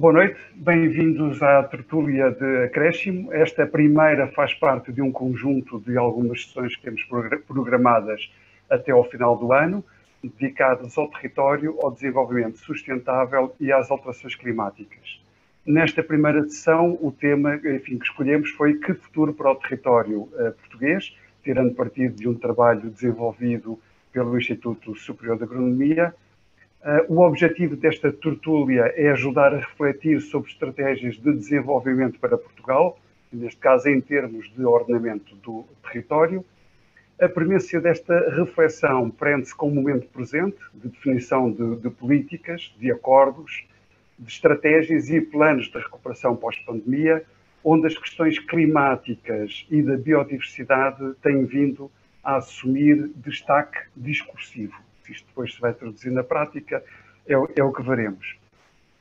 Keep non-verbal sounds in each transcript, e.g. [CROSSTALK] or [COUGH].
Boa noite, bem-vindos à tertúlia de Acréscimo. Esta primeira faz parte de um conjunto de algumas sessões que temos programadas até ao final do ano, dedicadas ao território, ao desenvolvimento sustentável e às alterações climáticas. Nesta primeira sessão, o tema enfim, que escolhemos foi que futuro para o território uh, português, tirando partido de um trabalho desenvolvido pelo Instituto Superior de Agronomia. Uh, o objetivo desta tertúlia é ajudar a refletir sobre estratégias de desenvolvimento para Portugal, neste caso em termos de ordenamento do território. A premissa desta reflexão prende-se com o momento presente, de definição de, de políticas, de acordos, de estratégias e planos de recuperação pós-pandemia, onde as questões climáticas e da biodiversidade têm vindo a assumir destaque discursivo. Isto depois se vai traduzir na prática, é, é o que veremos.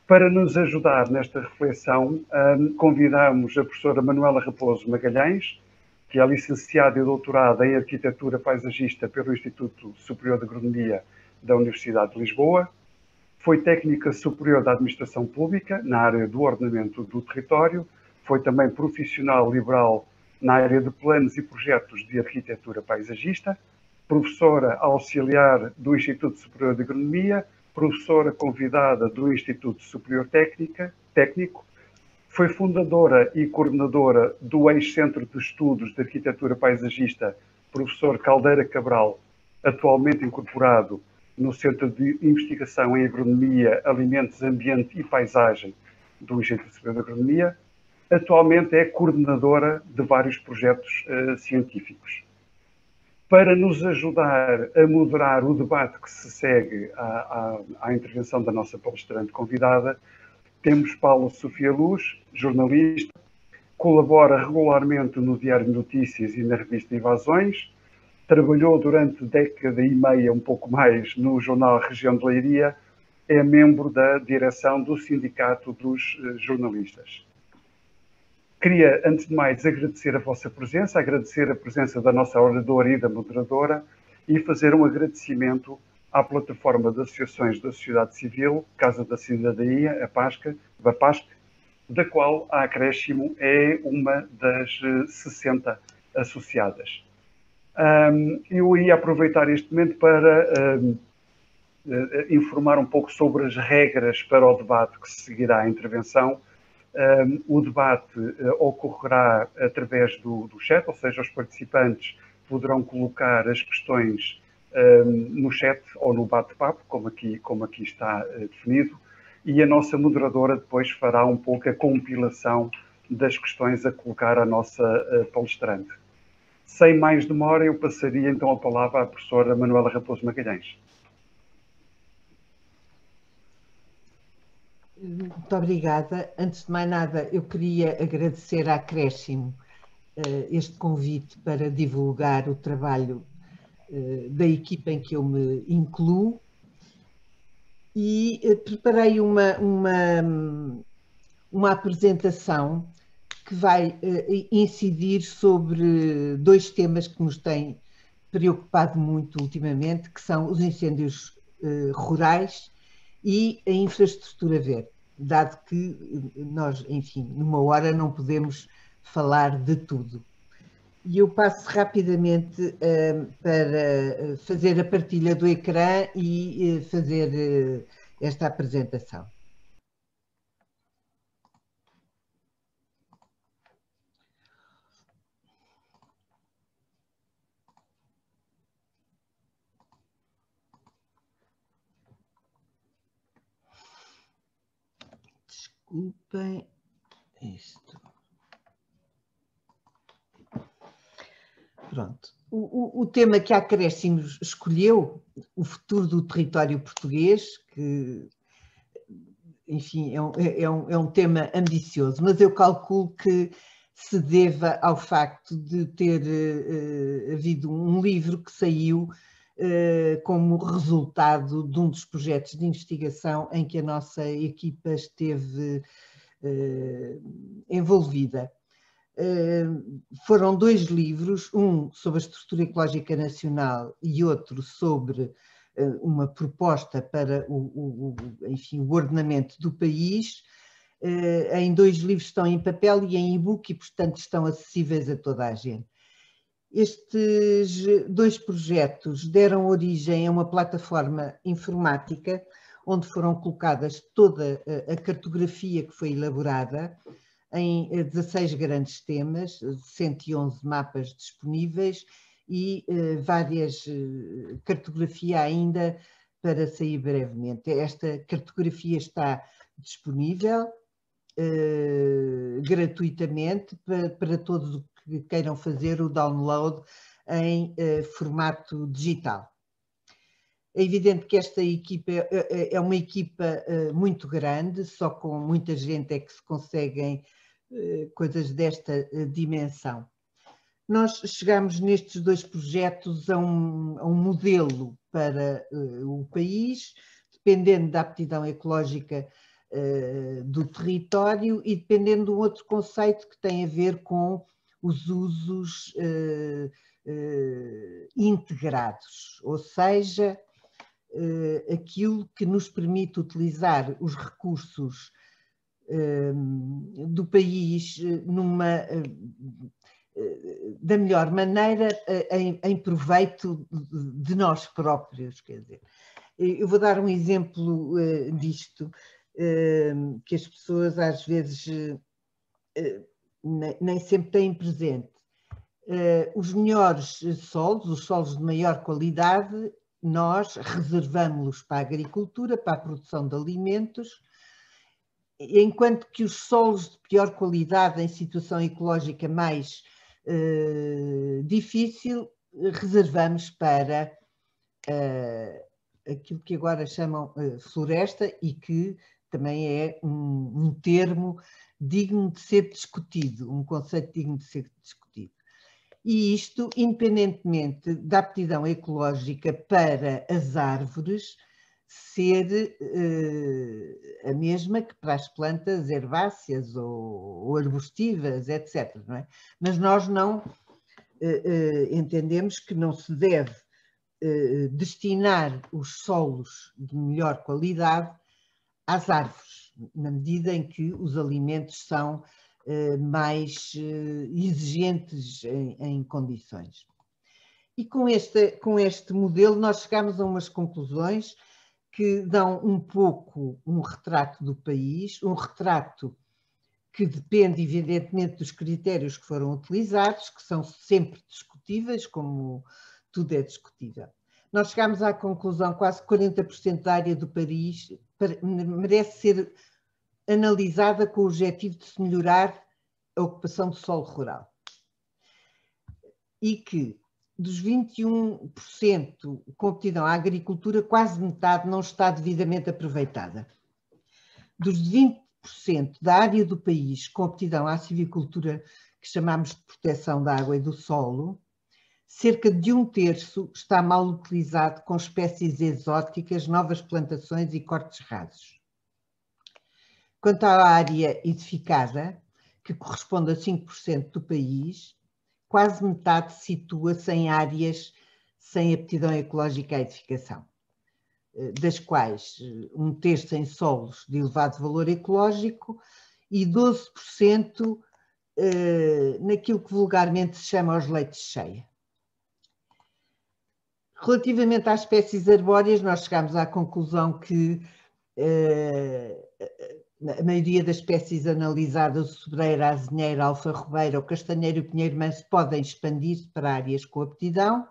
Para nos ajudar nesta reflexão, um, convidamos a professora Manuela Raposo Magalhães, que é licenciada e doutorada em Arquitetura Paisagista pelo Instituto Superior de Agronomia da Universidade de Lisboa, foi técnica superior da administração pública na área do ordenamento do território, foi também profissional liberal na área de planos e projetos de arquitetura paisagista, professora auxiliar do Instituto Superior de Agronomia, professora convidada do Instituto Superior Técnica, Técnico, foi fundadora e coordenadora do ex-Centro de Estudos de Arquitetura Paisagista, professor Caldeira Cabral, atualmente incorporado no Centro de Investigação em Agronomia, Alimentos, Ambiente e Paisagem do Instituto Superior de Agronomia. Atualmente é coordenadora de vários projetos uh, científicos. Para nos ajudar a moderar o debate que se segue à, à, à intervenção da nossa palestrante convidada, temos Paulo Sofia Luz, jornalista, colabora regularmente no Diário de Notícias e na revista Invasões, trabalhou durante década e meia, um pouco mais, no jornal Região de Leiria, é membro da direção do Sindicato dos eh, Jornalistas. Queria, antes de mais, agradecer a vossa presença, agradecer a presença da nossa oradora e da moderadora e fazer um agradecimento à plataforma de associações da sociedade civil, Casa da Cidadania, a PASCA, da PASC, da qual a Acréscimo é uma das 60 eh, associadas. Um, eu ia aproveitar este momento para um, eh, informar um pouco sobre as regras para o debate que seguirá a intervenção. Um, o debate uh, ocorrerá através do, do, chat, ou seja, os participantes poderão colocar as questões no chat ou no bate-papo, como aqui, como aqui está uh, definido, e a nossa moderadora depois fará um pouco a compilação das questões a colocar à nossa uh, palestrante. Sem mais demora, eu passaria então a palavra à professora Manuela Raposo Magalhães. Muito obrigada. Antes de mais nada, eu queria agradecer à Acréscimo uh, este convite para divulgar o trabalho uh, da equipa em que eu me incluo e uh, preparei uma, uma, uma apresentação que vai incidir sobre dois temas que nos têm preocupado muito ultimamente, que são os incêndios rurais e a infraestrutura verde, dado que eh, nós, enfim, numa hora não podemos falar de tudo. E eu passo rapidamente uh, para fazer a partilha do ecrã e fazer esta apresentação. Desculpem isto. Pronto. O, o, o, tema que a Acréscimos escolheu, o futuro do território português, que, enfim, é um, é, um, é um tema ambicioso, mas eu calculo que se deva ao facto de ter uh, havido um livro que saiu como resultado de um dos projetos de investigação em que a nossa equipa esteve eh, envolvida. Eh, foram dois livros, um sobre a estrutura ecológica nacional e outro sobre uma proposta para o, o, enfim, o ordenamento do país, em dois livros estão em papel e em e-book e, portanto, estão acessíveis a toda a gente. Estes dois projetos deram origem a uma plataforma informática onde foram colocadas toda a cartografia que foi elaborada em 16 grandes temas, 111 mapas disponíveis e várias cartografia ainda para sair brevemente. Esta cartografia está disponível gratuitamente para, para todos que queiram fazer o download em uh, formato digital. É evidente que esta equipa é, é, é uma equipa muito grande, só com muita gente é que se conseguem coisas desta dimensão. Nós chegamos nestes dois projetos a um, a um modelo para o país, dependendo da aptidão ecológica do território e dependendo de um outro conceito que tem a ver com os usos uh, integrados, ou seja, aquilo que nos permite utilizar os recursos do país numa da melhor maneira em, em, proveito de nós próprios, quer dizer. Eu vou dar um exemplo disto, que as pessoas às vezes nem, sempre têm presente. os melhores solos, os solos de maior qualidade, nós reservamos-los para a agricultura, para a produção de alimentos, enquanto que os solos de pior qualidade, em situação ecológica mais uh, difícil, reservamos para uh, aquilo que agora chamam uh, floresta e que também é um, um, termo digno de ser discutido, um conceito digno de ser discutido. E isto, independentemente da aptidão ecológica para as árvores, ser uh, a mesma que para as plantas herbáceas ou, ou arbustivas, etc. É? Mas nós não uh, uh, entendemos que não se deve destinar os solos de melhor qualidade às árvores, na medida em que os alimentos são mais exigentes em, em condições. E com este, com este modelo nós chegamos a umas conclusões que dão um pouco um retrato do país, um retrato que depende, evidentemente, dos critérios que foram utilizados, que são sempre discutíveis, como tudo é discutível. Nós chegamos à conclusão que quase 40% da área do país merece ser analisada com o objetivo de se melhorar a ocupação do solo rural. E que dos 21% com aptidão à agricultura, quase metade não está devidamente aproveitada. Dos 20% da área do país com aptidão à civicultura, que chamamos de proteção da água e do solo, cerca de um terço está mal utilizado com espécies exóticas, novas plantações e cortes rasos. Quanto à área edificada, que corresponde a 5% do país, quase metade situa-se em áreas sem aptidão ecológica à edificação, eh, das quais eh, um terço em solos de elevado valor ecológico e 12% eh, naquilo que vulgarmente se chama os leitos de cheia. Relativamente às espécies arbóreas, nós chegamos à conclusão que a maioria das espécies analisadas, o sobreiro, a azinheira, a alfarrobeira, o castanheiro e o pinheiro manso podem expandir-se para áreas com aptidão,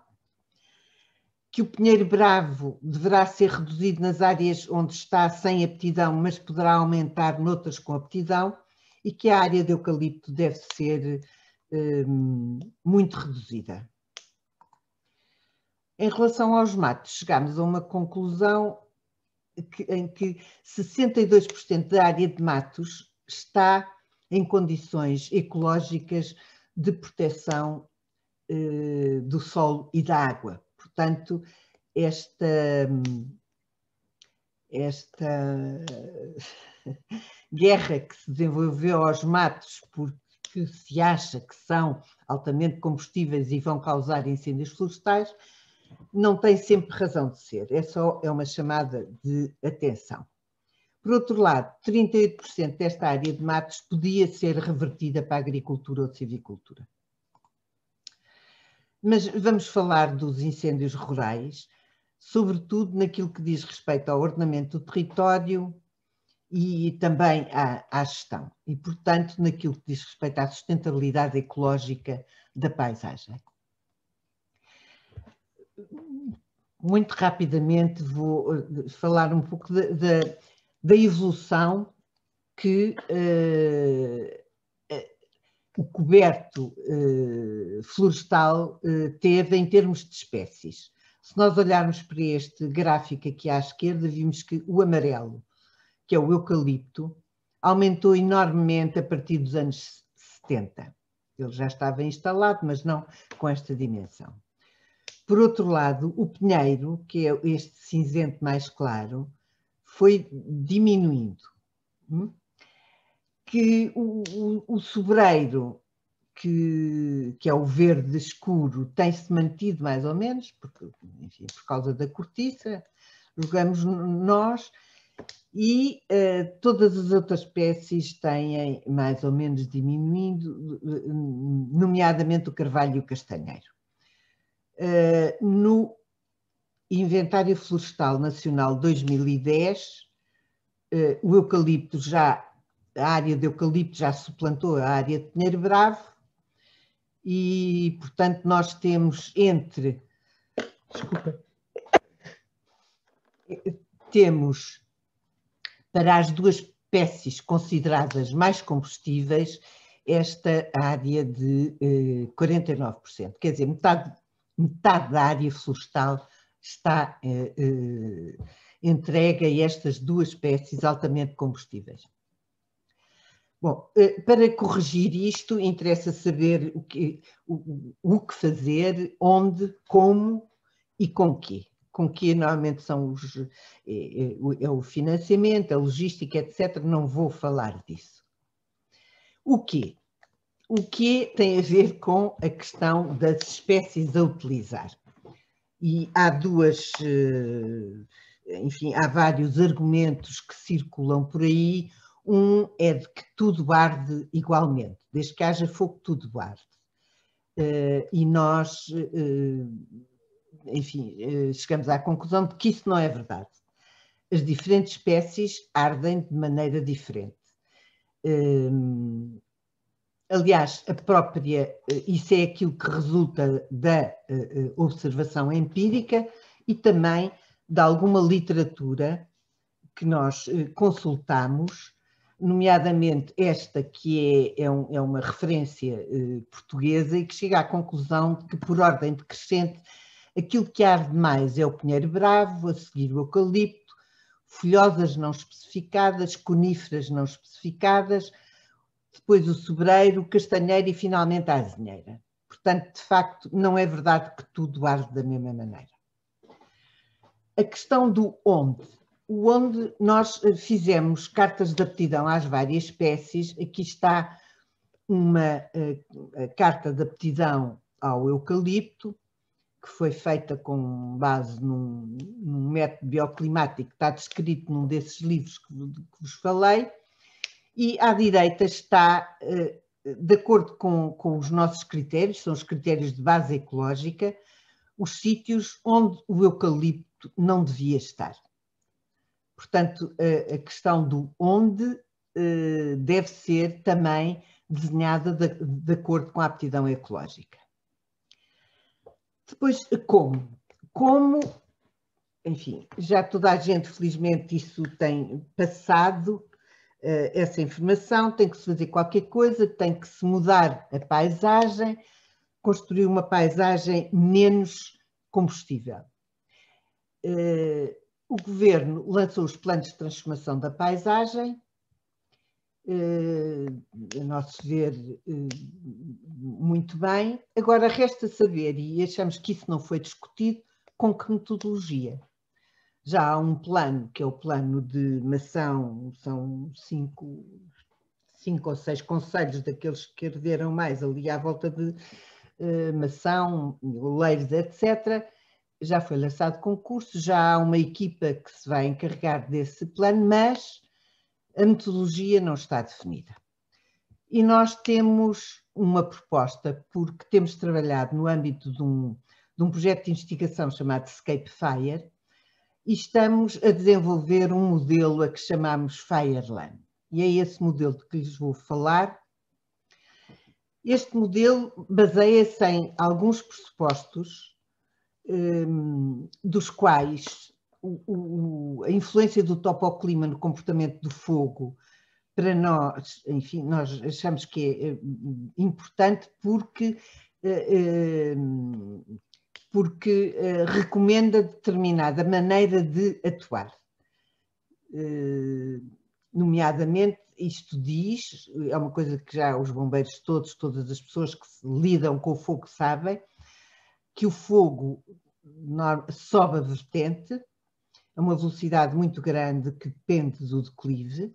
que o pinheiro bravo deverá ser reduzido nas áreas onde está sem aptidão, mas poderá aumentar noutras com aptidão, e que a área de eucalipto deve ser hum, muito reduzida. Em relação aos matos, chegamos a uma conclusão em que 62% da área de matos está em condições ecológicas de proteção eh, do solo e da água. Portanto, esta, esta guerra que se desenvolveu aos matos porque se acha que são altamente combustíveis e vão causar incêndios florestais, não tem sempre razão de ser, é só é uma chamada de atenção. Por outro lado, 38% desta área de matos podia ser revertida para a agricultura ou civicultura. Mas vamos falar dos incêndios rurais, sobretudo naquilo que diz respeito ao ordenamento do território e também à, à gestão, e, portanto, naquilo que diz respeito à sustentabilidade ecológica da paisagem. Muito rapidamente vou eh, falar um pouco da, da evolução que uh, o coberto uh, florestal uh, teve em termos de espécies. Se nós olharmos para este gráfico aqui à esquerda, vimos que o amarelo, que é o eucalipto, aumentou enormemente a partir dos anos 70. Ele já estava instalado, mas não com esta dimensão. Por outro lado, o pinheiro, que é este cinzento mais claro, foi diminuindo. Hum? Que o, o, o sobreiro, que, que, é o verde escuro, tem-se mantido mais ou menos, porque, enfim, por causa da cortiça, jogamos nós, e uh, todas as outras espécies têm mais ou menos diminuindo, nomeadamente o carvalho e o castanheiro. Uh, no Inventário Florestal Nacional 2010, uh, o eucalipto já, a área de eucalipto já suplantou a área de Pinheiro Bravo e, portanto, nós temos entre, desculpa, temos para as duas espécies consideradas mais combustíveis esta área de eh, 49%, quer dizer, metade, metade da área florestal está eh, eh, entregue a estas duas espécies altamente combustíveis. Bom, eh, para corrigir isto, interessa saber o que, o, o que fazer, onde, como e com que. Com que normalmente são os, é, é o financiamento, a logística, etc. Não vou falar disso. O que? O que tem a ver com a questão das espécies a utilizar e há duas, eh, enfim, há vários argumentos que circulam por aí. Um é de que tudo arde igualmente, desde que haja fogo, tudo arde. Eh, e nós, eh, enfim, chegamos à conclusão de que isso não é verdade. As diferentes espécies ardem de maneira diferente. Aliás, a própria, eh, isso é aquilo que resulta da eh, eh, observação empírica e também de alguma literatura que nós consultamos, nomeadamente esta que é, é, um, é uma referência portuguesa e que chega à conclusão de que, por ordem decrescente, aquilo que arde mais é o pinheiro bravo, a seguir o eucalipto, folhosas não especificadas, coníferas não especificadas, depois o sobreiro, o castanheiro e finalmente a azinheira. Portanto, de facto, não é verdade que tudo arde da mesma maneira. A questão do onde. O onde nós eh, fizemos cartas de aptidão às várias espécies, aqui está uma uh, carta de aptidão ao eucalipto, que foi feita com base num, num método bioclimático que está descrito num desses livros que, que vos falei, e à direita está, eh, de acordo com, com os nossos critérios, são os critérios de base ecológica, os sítios onde o eucalipto não devia estar. Portanto, a questão do onde eh, deve ser também desenhada de, de acordo com a aptidão ecológica. Depois, como? Como, enfim, já toda a gente, felizmente, isso tem passado, essa informação, tem que se fazer qualquer coisa, tem que se mudar a paisagem, construir uma paisagem menos combustível. Eh, o governo lançou os planos de transformação da paisagem, eh, a nosso ver, muito bem. Agora resta saber, e achamos que isso não foi discutido, com que metodologia já há um plano, que é o plano de mação, são cinco, cinco ou seis conselhos daqueles que herderam mais ali à volta de uh, mação, oleiros, etc. Já foi lançado concurso, já há uma equipa que se vai encarregar desse plano, mas a metodologia não está definida. E nós temos uma proposta, porque temos trabalhado no âmbito de um, de um projeto de investigação chamado Escape Fire, e estamos a desenvolver um modelo a que chamamos Fireland. E é esse modelo de que lhes vou falar. Este modelo baseia-se em alguns pressupostos, um, dos quais o, o, a influência do topoclima no comportamento do fogo para nós, enfim, nós achamos que é eh, importante porque, eh, eh, porque recomenda determinada maneira de atuar. Nomeadamente, isto diz, é uma coisa que já os bombeiros todos, todas as pessoas que lidam com o fogo sabem, que o fogo sobe a vertente a uma velocidade muito grande que depende do declive,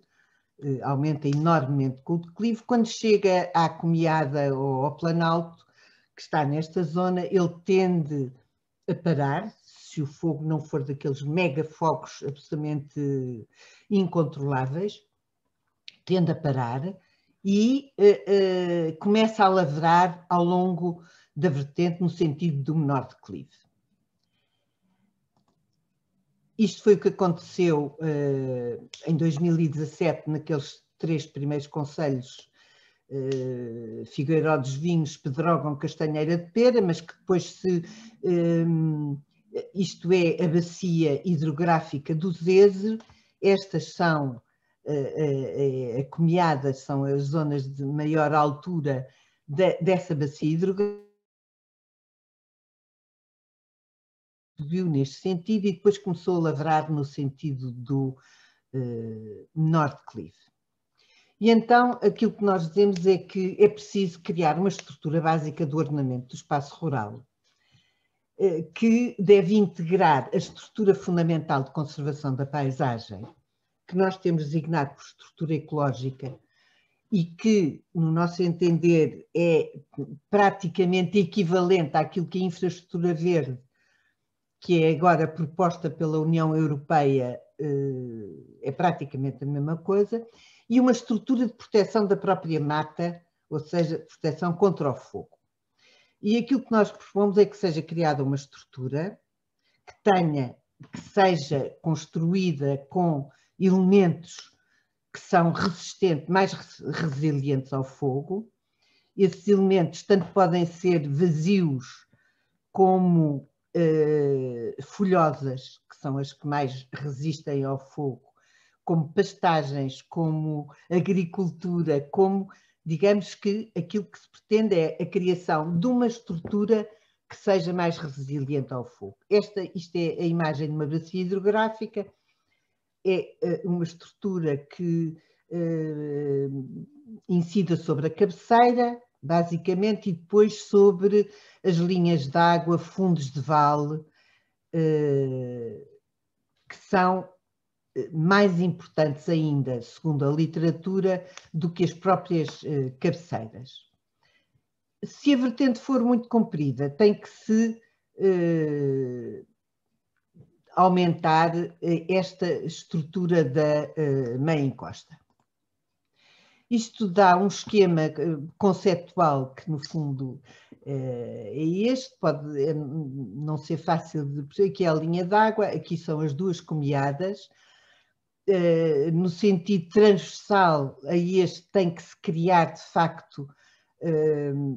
eh, aumenta enormemente com o declive. Quando chega à comiada ou ao planalto, que está nesta zona, ele tende a parar, se o fogo não for daqueles mega focos absolutamente incontroláveis, tende a parar e uh, uh, começa a lavrar ao longo da vertente no sentido do menor declive. Isto foi o que aconteceu uh, em 2017, naqueles três primeiros conselhos, uh, Figueiró dos Vinhos, Pedrógão, Castanheira de Pera, mas que depois se... Um, eh, isto é a bacia hidrográfica do Zezer, estas são uh, acomeadas, são as zonas de maior altura de, dessa bacia hidrográfica, viu neste sentido e depois começou a lavrar no sentido do uh, North Cliff. E então aquilo que nós dizemos é que é preciso criar uma estrutura básica do ordenamento do espaço rural, uh, que deve integrar a estrutura fundamental de conservação da paisagem, que nós temos designado por estrutura ecológica, e que, no nosso entender, é praticamente equivalente àquilo que a infraestrutura verde que é agora proposta pela União Europeia, eh, é praticamente a mesma coisa, e uma estrutura de proteção da própria mata, ou seja, proteção contra o fogo. E aquilo que nós propomos é que seja criada uma estrutura que tenha, que seja construída com elementos que são resistentes, mais resilientes ao fogo. Esses elementos tanto podem ser vazios como eh, folhosas, que são as que mais resistem ao fogo, como pastagens, como agricultura, como, digamos que aquilo que se pretende é a criação de uma estrutura que seja mais resiliente ao fogo. Esta, isto é a imagem de uma bacia hidrográfica, é eh, uma estrutura que uh, incida sobre a cabeceira, basicamente, e depois sobre as linhas de água, fundos de vale, eh, que são eh, mais importantes ainda, segundo a literatura, do que as próprias eh, cabeceiras. Se a vertente for muito comprida, tem que se aumentar esta estrutura da meia encosta. Isto dá um esquema eh, conceptual que, no fundo, eh, é este, pode não ser fácil de perceber, aqui é a linha d'água, aqui são as duas comiadas, eh, no sentido transversal a este tem que se criar, de facto,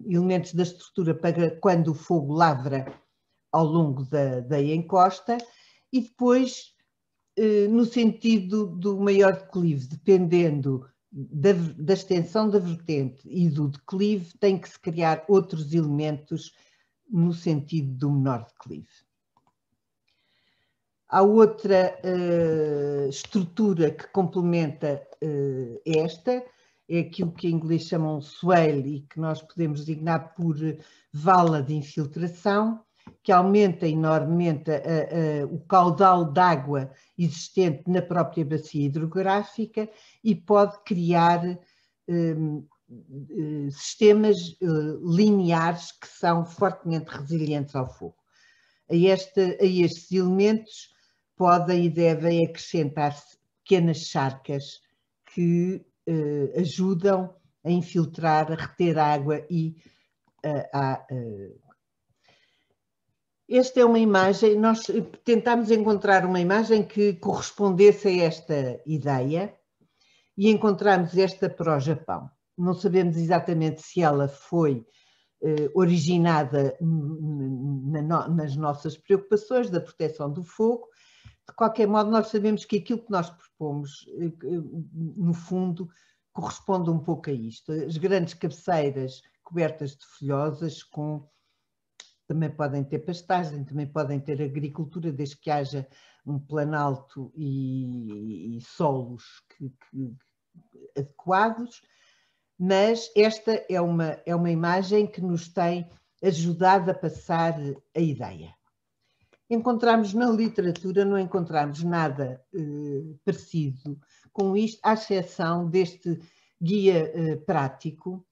elementos da estrutura para quando o fogo lavra ao longo da, da encosta, e depois, no sentido do maior declive, dependendo da, da, extensão da vertente e do declive tem que se criar outros elementos no sentido do menor declive. Há outra uh, estrutura que complementa uh, esta, é aquilo que em inglês chamam swale e que nós podemos designar por vala de infiltração, que aumenta enormemente a, a, o caudal de água existente na própria bacia hidrográfica e pode criar um, eh, sistemas lineares que são fortemente resilientes ao fogo. A, esta, a estes elementos podem e devem acrescentar-se pequenas charcas que uh, ajudam a infiltrar, a reter água e a, esta é uma imagem, nós tentámos encontrar uma imagem que correspondesse a esta ideia e encontramos esta para o Japão. Não sabemos exatamente se ela foi eh, originada na, nas nossas preocupações da proteção do fogo. De qualquer modo, nós sabemos que aquilo que nós propomos, eh, no fundo, corresponde um pouco a isto. As grandes cabeceiras cobertas de folhosas com também podem ter pastagem, também podem ter agricultura, desde que haja um planalto e, e solos que, que, adequados, mas esta é uma, é uma imagem que nos tem ajudado a passar a ideia. Encontramos na literatura, não encontramos nada eh, parecido com isto, à exceção deste guia eh, prático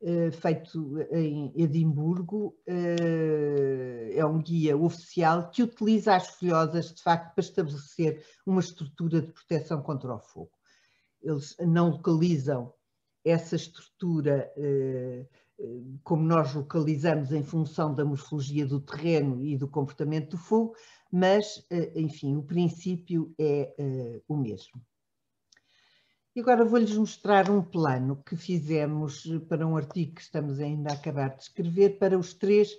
eh, feito em Edimburgo, eh, é um guia oficial que utiliza as folhosas, de facto, para estabelecer uma estrutura de proteção contra o fogo. Eles não localizam essa estrutura eh, como nós localizamos em função da morfologia do terreno e do comportamento do fogo, mas, enfim, o princípio é o mesmo. E agora vou-lhes mostrar um plano que fizemos para um artigo que estamos ainda a acabar de escrever para os três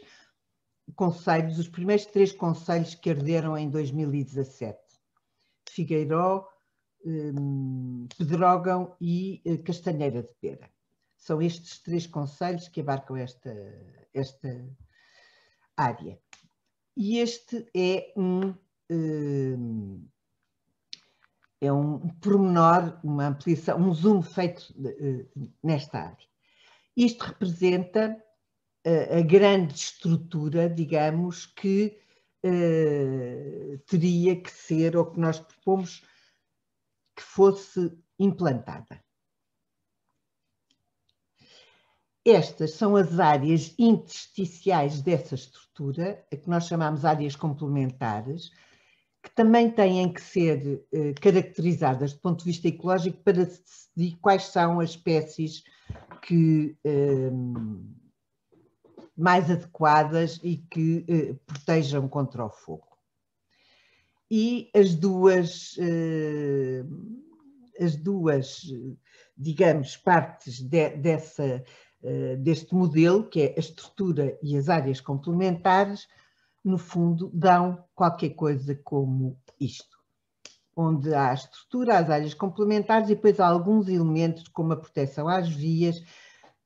conselhos, os primeiros três conselhos que arderam em 2017. Figueiró, Pedrógão e eh, Castanheira de Pera. São estes três conselhos que abarcam esta, esta área. E este é um, um é um pormenor, uma ampliação, um zoom feito eh, nesta área. Isto representa eh, a grande estrutura, digamos, que teria que ser, ou que nós propomos que fosse implantada. Estas são as áreas intersticiais dessa estrutura, a que nós chamamos áreas complementares, que também têm que ser eh, caracterizadas do ponto de vista ecológico para decidir quais são as espécies que eh, mais adequadas e que eh, protejam contra o fogo. E as duas, eh, as duas digamos, partes de, dessa, deste modelo, que é a estrutura e as áreas complementares, no fundo, dão qualquer coisa como isto, onde há a estrutura, as áreas complementares e depois há alguns elementos como a proteção às vias,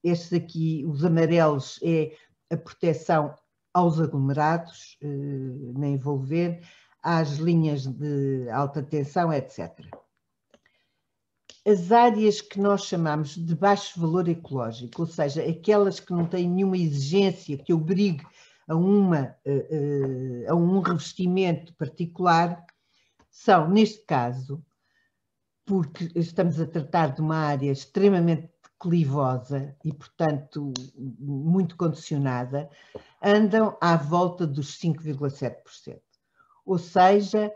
estes aqui, os amarelos, é a proteção aos aglomerados, eh, na envolver, às linhas de alta tensão, etc. As áreas que nós chamamos de baixo valor ecológico, ou seja, aquelas que não têm nenhuma exigência que obrigue a, uma, eh, eh, a um revestimento particular são, neste caso, porque estamos a tratar de uma área extremamente declivosa e, portanto, muito condicionada, andam à volta dos 5,7%. Ou seja,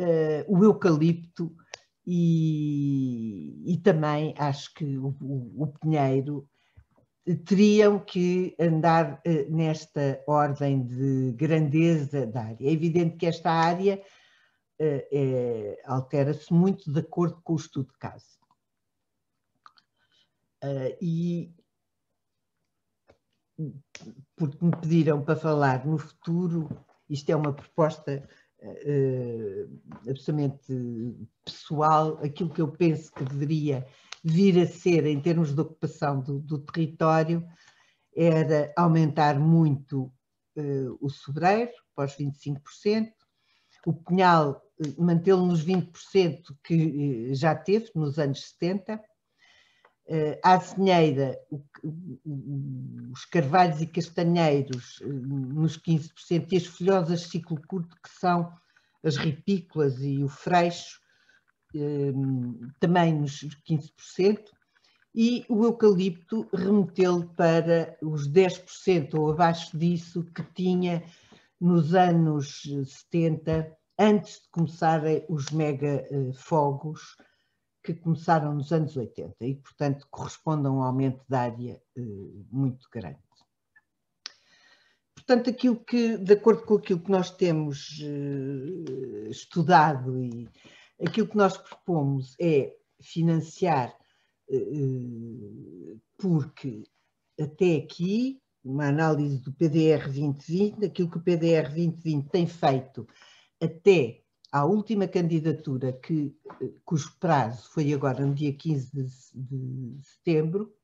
uh, o eucalipto e, e, também acho que o, o, o pinheiro teriam que andar eh, nesta ordem de grandeza da área. É evidente que esta área é, altera-se muito de acordo com o estudo de caso. e porque me pediram para falar no futuro, isto é uma proposta absolutamente pessoal, aquilo que eu penso que deveria vir a ser, em termos de ocupação do, do território, era aumentar muito uh, o sobreiro, para os 25%, o pinhal, uh, mantê-lo nos 20% que uh, já teve nos anos 70, a azinheira, os carvalhos e castanheiros nos 15% e as folhosas ciclo curto, que são as ripícolas e o freixo, Hum, também nos 15%, e o eucalipto remeteu para os 10% ou abaixo disso que tinha nos anos 70, antes de começarem os mega fogos, que começaram nos anos 80 e, portanto, correspondem a um aumento de área muito grande. Portanto, aquilo que, de acordo com aquilo que nós temos estudado e aquilo que nós propomos é financiar, porque até aqui uma análise do PDR 2020, daquilo que o PDR 2020 tem feito até à última candidatura, que, cujo prazo foi agora no dia 15 de, de setembro,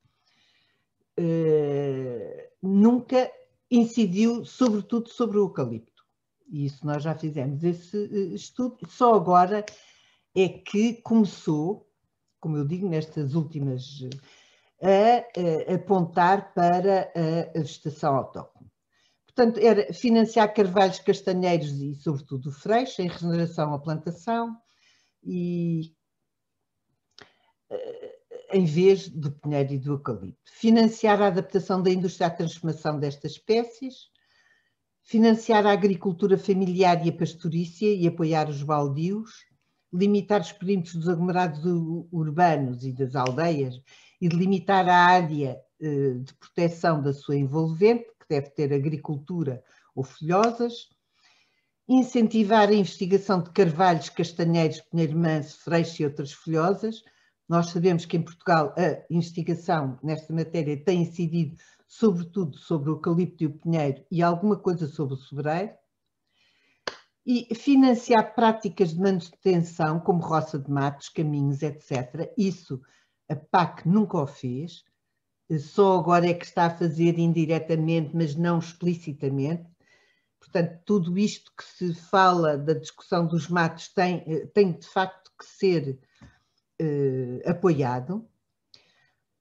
eh, nunca incidiu sobretudo sobre o eucalipto. E isso nós já fizemos esse eh, estudo, só agora é que começou, como eu digo, nestas últimas a, a apontar para a vegetação autóctone. Portanto, era financiar carvalhos castanheiros e, sobretudo, o freixo, em regeneração à plantação, e eh, em vez do pinheiro e do eucalipto. Financiar a adaptação da indústria à transformação destas espécies, financiar a agricultura familiar e a pastorícia e apoiar os baldios, limitar os perímetros dos aglomerados urbanos e das aldeias. E delimitar a área eh, de proteção da sua envolvente, que deve ter agricultura ou folhosas, incentivar a investigação de carvalhos, castanheiros, pinheiro manso, freixo e outras folhosas. Nós sabemos que em Portugal a investigação nesta matéria tem incidido sobretudo sobre o eucalipto e o pinheiro e alguma coisa sobre o sobreiro. E financiar práticas de manutenção, como roça de matos, caminhos, etc. Isso a PAC nunca o fez, só agora é que está a fazer indiretamente, mas não explicitamente. Portanto, tudo isto que se fala da discussão dos matos tem, eh, tem de facto que ser eh, apoiado.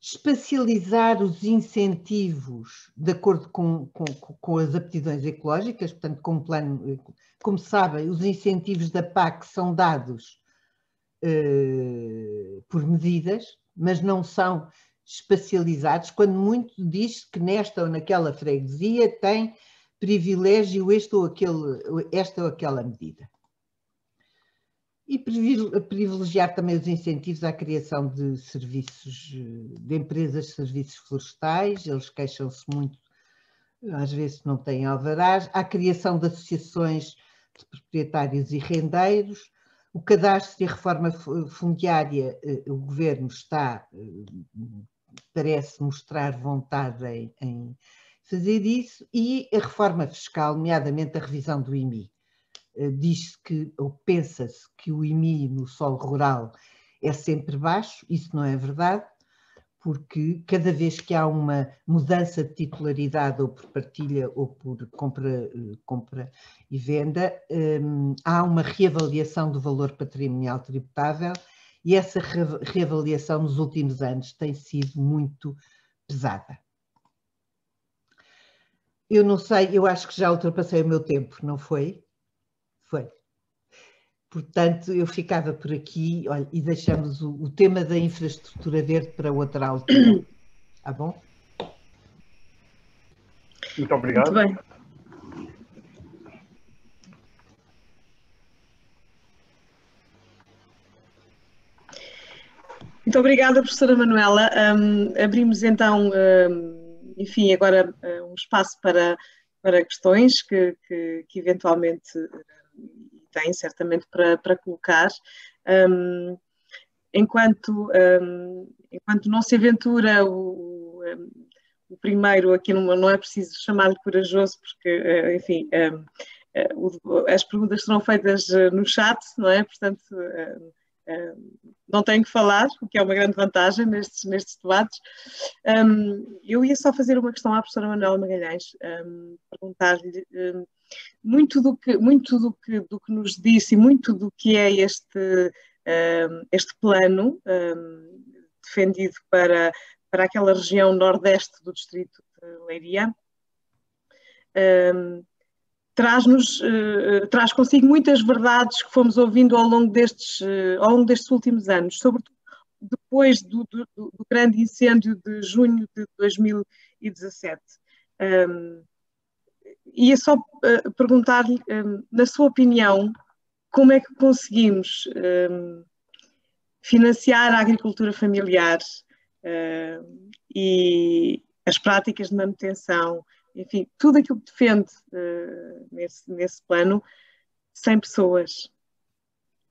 Espacializar os incentivos de acordo com, com, com, as aptidões ecológicas, portanto, com o plano, eh, como sabem, os incentivos da PAC são dados por medidas, mas não são espacializados, quando muito diz que nesta ou naquela freguesia tem privilégio este ou aquele, esta ou aquela medida. E privilegiar também os incentivos à criação de serviços, de empresas de serviços florestais, eles queixam-se muito, às vezes não têm alvarás, à criação de associações de proprietários e rendeiros, o cadastro e a reforma fundiária, eh, o governo está, eh, parece mostrar vontade em, em fazer isso, e a reforma fiscal, nomeadamente a revisão do IMI. Eh, diz-se que, ou pensa-se que o IMI no solo rural é sempre baixo, isso não é verdade, porque cada vez que há uma mudança de titularidade ou por partilha ou por compra, eh, compra e venda, um, há uma reavaliação do valor patrimonial tributável e essa reavaliação nos últimos anos tem sido muito pesada. Eu não sei, eu acho que já ultrapassei o meu tempo, não foi? Foi. Portanto, eu ficava por aqui olha, e deixamos o, o, tema da infraestrutura verde para outra altura. Está [COUGHS] bom? Muito obrigado. Muito bem. Muito obrigada, professora Manuela. Um, abrimos então, um, enfim, agora um espaço para, para questões que, que, que eventualmente tem certamente para, para colocar. Um, enquanto, enquanto não se aventura o, o primeiro, aqui não, não é preciso chamar-lhe corajoso, porque, uh, enfim, as perguntas serão feitas no chat, não é? Portanto, não tenho que falar, o que é uma grande vantagem nestes, nestes debates. Um, eu ia só fazer uma questão à professora Manuela Magalhães, um, perguntar-lhe um, muito do que, muito do que, do que nos disse e muito do que é este, este plano defendido para, para aquela região nordeste do distrito de Leiria, traz-nos, uh, traz consigo muitas verdades que fomos ouvindo ao longo destes, uh, ao longo destes últimos anos, sobretudo depois do, do, do grande incêndio de junho de 2017. Um, ia só uh, perguntar-lhe, um, na sua opinião, como é que conseguimos um, financiar a agricultura familiar uh, e as práticas de manutenção, enfim, tudo aquilo que defende uh, nesse, nesse plano, sem pessoas.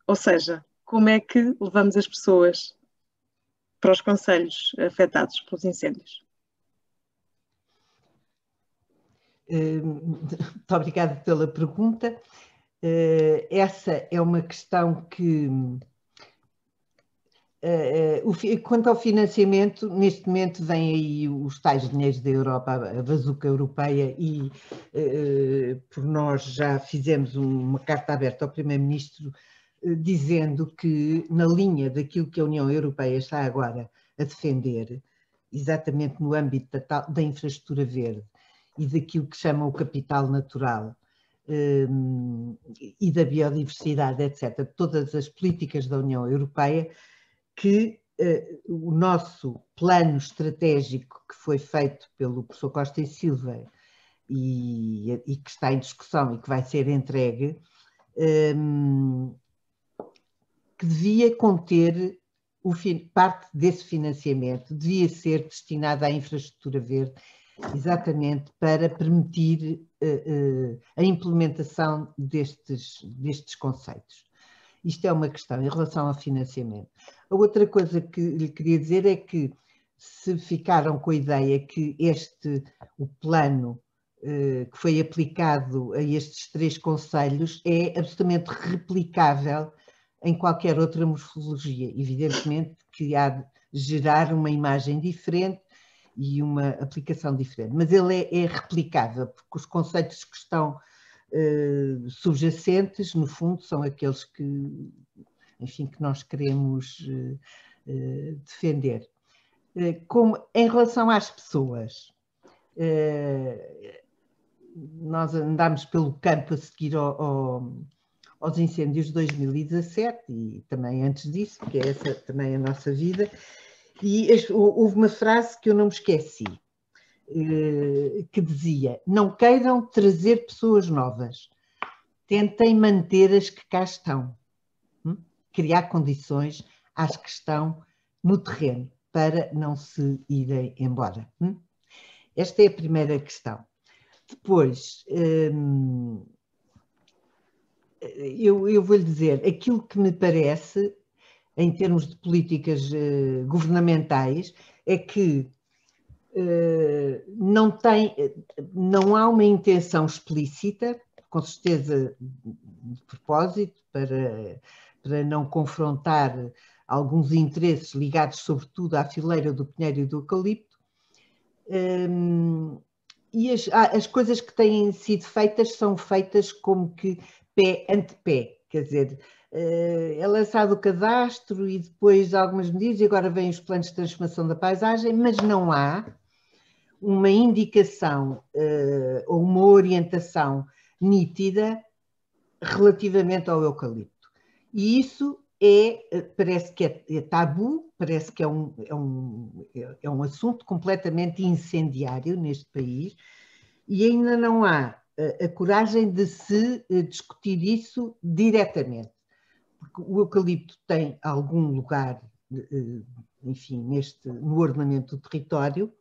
Ou seja, como é que levamos as pessoas para os conselhos afetados pelos incêndios? [LAUGHS] Muito obrigada pela pergunta. Essa é uma questão que Uh, quanto ao financiamento, neste momento vêm aí os tais dinheiros da Europa, a bazuca europeia, e uh, por nós já fizemos uma carta aberta ao Primeiro-Ministro dizendo que, na linha daquilo que a União Europeia está agora a defender, exatamente no âmbito da, da infraestrutura verde e daquilo que chamam o capital natural, e da biodiversidade, etc., todas as políticas da União Europeia, que uh, o nosso plano estratégico que foi feito pelo professor Costa e Silva e, e que está em discussão e que vai ser entregue, ehm, que devia conter o, parte desse financiamento, devia ser destinada à infraestrutura verde, exatamente para permitir uh, uh, a implementação destes, destes conceitos. Isto é uma questão em relação ao financiamento. A outra coisa que lhe queria dizer é que se ficaram com a ideia que este, o plano eh, que foi aplicado a estes três conselhos é absolutamente replicável em qualquer outra morfologia. Evidentemente que há de gerar uma imagem diferente e uma aplicação diferente, mas ele é, é replicável, porque os conceitos que estão uh, subjacentes, no fundo, são aqueles que, enfim, que nós queremos uh, uh, defender. como em relação às pessoas, nós andámos pelo campo a seguir ao, ao, aos incêndios de 2017 e também antes disso, porque é essa também a nossa vida, e houve uma frase que eu não me esqueci, eh, que dizia: não queiram trazer pessoas novas, tentem manter as que cá estão, hum? criar condições às que estão no terreno para não se irem embora. Hum? Esta é a primeira questão. Depois, hum, eu, vou lhe dizer, aquilo que me parece, em termos de políticas uh, governamentais, é que eh, não tem, não há uma intenção explícita, com certeza de propósito, para, para não confrontar alguns interesses ligados sobretudo à fileira do pinheiro e do eucalipto, ehm, e as, as coisas que têm sido feitas são feitas como que pé ante pé, quer dizer, eh, é lançado o cadastro e depois algumas medidas e agora vêm os planos de transformação da paisagem, mas não há uma indicação uh, ou uma orientação nítida relativamente ao eucalipto. E isso é, eh, parece que é, é tabu, parece que é um, é, um, é um assunto completamente incendiário neste país e ainda não há a, eh, a coragem de se discutir isso diretamente. Porque o eucalipto tem algum lugar, enfim, neste, no ordenamento do território,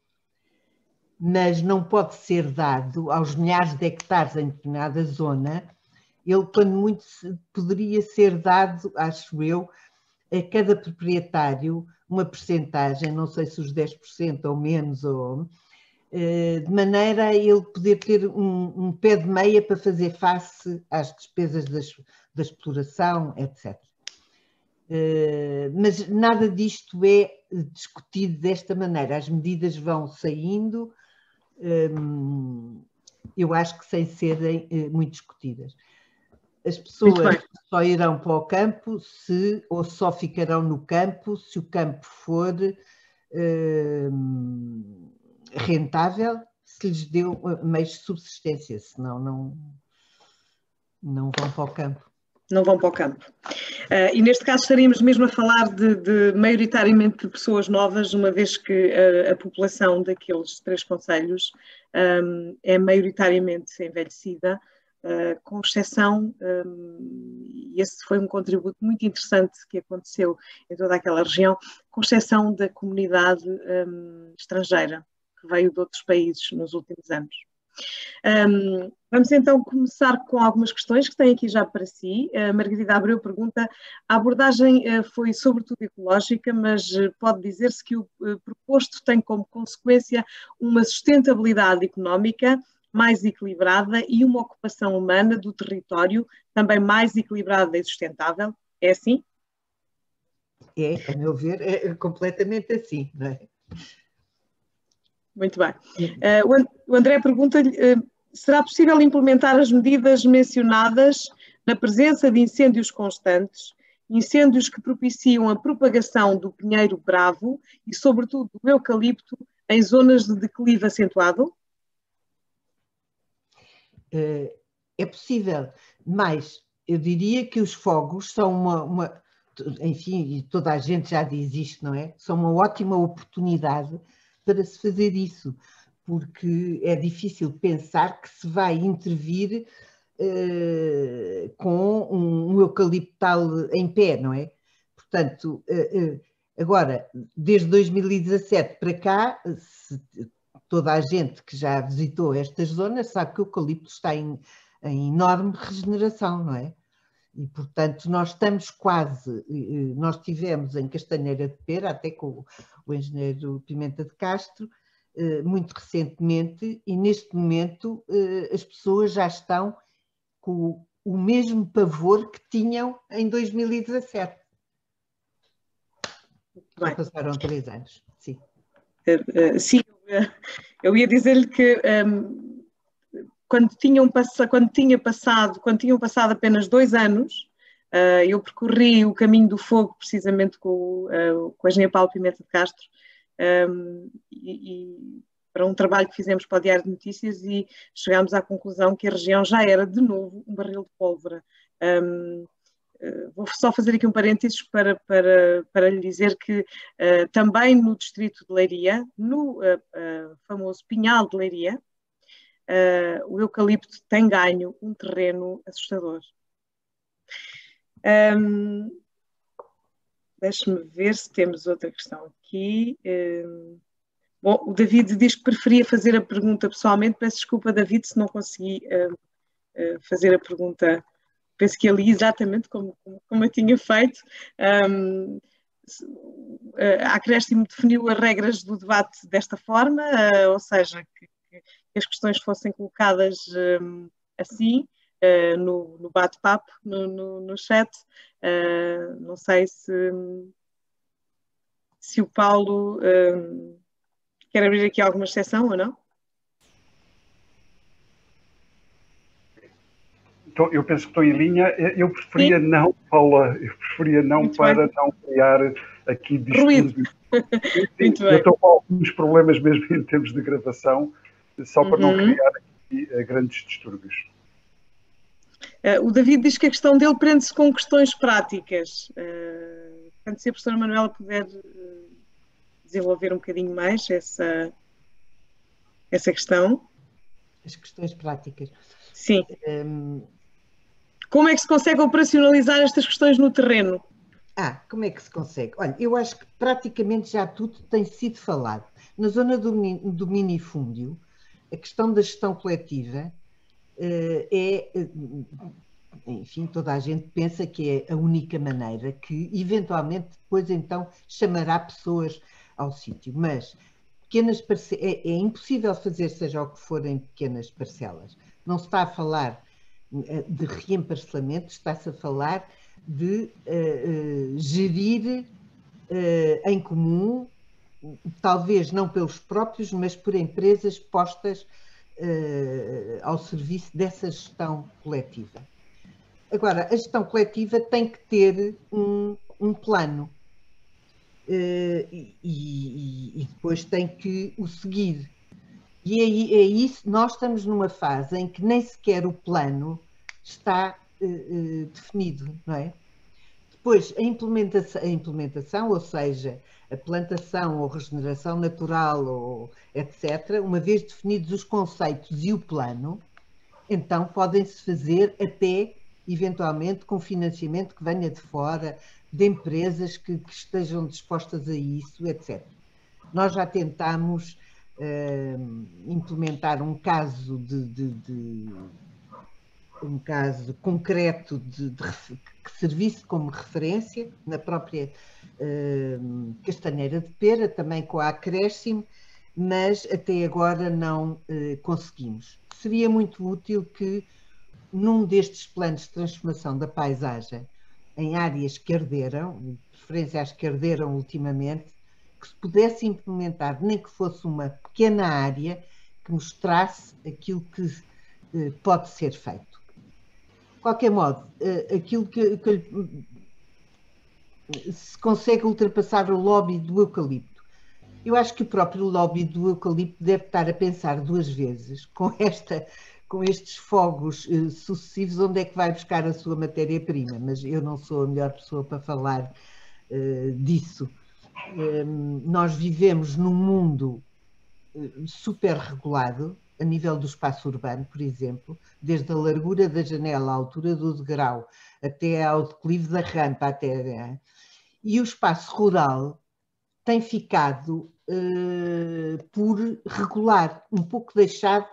mas não pode ser dado aos milhares de hectares em determinada zona, ele, quando muito, poderia ser dado, acho eu, a cada proprietário uma percentagem, não sei se os 10% ou menos, ou, eh, de maneira a ele poder ter um, um, pé de meia para fazer face às despesas da exploração, etc. Eh, mas nada disto é discutido desta maneira. As medidas vão saindo, eu acho que sem serem eh, muito discutidas. As pessoas só irão para o campo se, ou só ficarão no campo se o campo for hum, rentável, se lhes deu eh, meios de subsistência, senão não, não vão para o campo não vão para o campo. Uh, e neste caso estaríamos mesmo a falar de, de maioritariamente de pessoas novas, uma vez que a, a população daqueles três conselhos um, é maioritariamente envelhecida uh, com exceção, um, e esse foi um contributo muito interessante que aconteceu em toda aquela região, com exceção da comunidade um, estrangeira, que veio de outros países nos últimos anos. Um, vamos então começar com algumas questões que têm aqui já para si. A Margarida Abreu pergunta: a abordagem uh, foi sobretudo ecológica, mas uh, pode dizer-se que o uh, proposto tem como consequência uma sustentabilidade económica mais equilibrada e uma ocupação humana do território também mais equilibrada e sustentável? É assim? É, a meu ver, é completamente assim, não é? Muito bem. Uh, o André pergunta-lhe: uh, será possível implementar as medidas mencionadas na presença de incêndios constantes, incêndios que propiciam a propagação do pinheiro bravo e, sobretudo, do eucalipto em zonas de declive acentuado? Uh, é possível, mas eu diria que os fogos são uma, uma enfim, toda a gente já diz isto, não é? São uma ótima oportunidade para se fazer isso, porque é difícil pensar que se vai intervir uh, com um, um, eucaliptal em pé, não é? Portanto, uh, uh, agora, desde 2017 para cá, se, toda a gente que já visitou estas zonas sabe que o eucalipto está em, em enorme regeneração, não é? E, portanto, nós estamos quase, nós tivemos em Castanheira de Pera, até com o engenheiro Pimenta de Castro, eh, muito recentemente, e neste momento eh, as pessoas já estão com o mesmo pavor que tinham em 2017. Já passaram três anos, sim. Uh, sim, eu ia dizer-lhe que um, ehm, quando, tinham quando, tinha passado, quando tinham passado apenas dois anos, uh, eu percorri o caminho do fogo precisamente com, uh, com a engenheira Paulo Pimenta de Castro um, ehm, e, e, para um trabalho que fizemos para o Diário de Notícias e chegámos à conclusão que a região já era de novo um barril de pólvora. Um, ehm, uh, vou só fazer aqui um parênteses para, para, para lhe dizer que uh, também no distrito de Leiria, no uh, famoso Pinhal de Leiria, uh, o eucalipto tem ganho um terreno assustador. Um, Deixe-me ver se temos outra questão aqui. Um, bom, o David diz que preferia fazer a pergunta pessoalmente. Peço desculpa, David, se não consegui uh, uh, fazer a pergunta. Penso que ali exatamente como, como, eu tinha feito. Um, a Acréscimo definiu as regras do debate desta forma, ou seja, que que as questões fossem colocadas um, assim, uh, no, no bate-papo, no, no, no, chat. Uh, não sei se, se o Paulo um, quer abrir aqui alguma exceção ou não. Então, eu penso que estou em linha. Eu preferia Sim. não, Paula, eu preferia não Muito para bem. não criar aqui distúrbios. [LAUGHS] Muito eu estou com alguns problemas mesmo em termos de gravação só para uhum. não criar aqui uh, grandes distúrbios. Uh, o David diz que a questão dele prende-se com questões práticas. Uh, portanto, se a professora Manuela puder desenvolver um bocadinho mais essa, essa questão. As questões práticas. Sim. Um... Como é que se consegue operacionalizar estas questões no terreno? Ah, como é que se consegue? Olha, eu acho que praticamente já tudo tem sido falado. Na zona do, do minifúndio, a questão da gestão coletiva uh, é, eh, enfim, toda a gente pensa que é a única maneira que eventualmente depois então chamará pessoas ao sítio, mas pequenas é, é impossível fazer seja o que for em pequenas parcelas. Não se está a falar eh, de reemparcelamento, está-se a falar de uh, uh, gerir uh, em comum talvez não pelos próprios, mas por empresas postas uh, ao serviço dessa gestão coletiva. Agora, a gestão coletiva tem que ter um, um plano uh, e, e, depois tem que o seguir. E é, é, isso, nós estamos numa fase em que nem sequer o plano está uh, definido, não é? Depois, a implementação, a implementação, ou seja, a plantação ou regeneração natural, ou etc., uma vez definidos os conceitos e o plano, então podem-se fazer até, eventualmente, com financiamento que venha de fora, de empresas que, que estejam dispostas a isso, etc. Nós já tentámos uh, implementar um caso de, de, de, um caso concreto de, que servisse como referência na própria uh, Castanheira de Pera, também com a Acréscimo, mas até agora não uh, conseguimos. Seria muito útil que num destes planos de transformação da paisagem em áreas que arderam, de preferência às que arderam ultimamente, que se pudesse implementar, nem que fosse uma pequena área que mostrasse aquilo que eh, pode ser feito. Qualquer modo, eh, aquilo que, que se consegue ultrapassar o lobby do eucalipto. Eu acho que o próprio lobby do eucalipto deve estar a pensar duas vezes com esta com estes fogos uh, sucessivos, onde é que vai buscar a sua matéria-prima, mas eu não sou a melhor pessoa para falar uh, disso. Um, nós vivemos num mundo super regulado, a nível do espaço urbano, por exemplo, desde a largura da janela à altura do degrau, até ao declive da rampa, até. E o espaço rural tem ficado por regular, um pouco deixado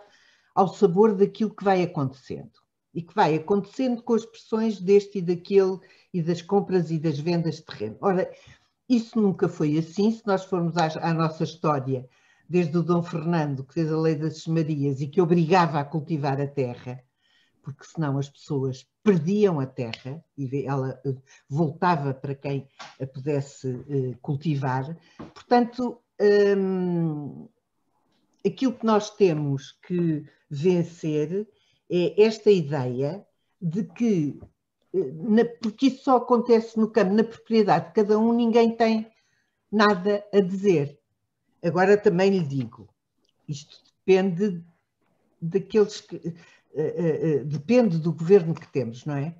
ao sabor daquilo que vai acontecendo. E que vai acontecendo com as pressões deste e daquele e das compras e das vendas de terreno. Ora, isso nunca foi assim. Se nós formos à, à nossa história, desde o Dom Fernando, que fez a lei das Marias e que obrigava a cultivar a terra, porque senão as pessoas perdiam a terra e ela eh, voltava para quem a pudesse eh, cultivar. Portanto, hum, aquilo que nós temos que vencer é esta ideia de que, eh, na, porque isso só acontece no campo, na propriedade de cada um, ninguém tem nada a dizer. Agora também lhe digo, isto depende daqueles que. Uh, uh, depende do governo que temos, não é?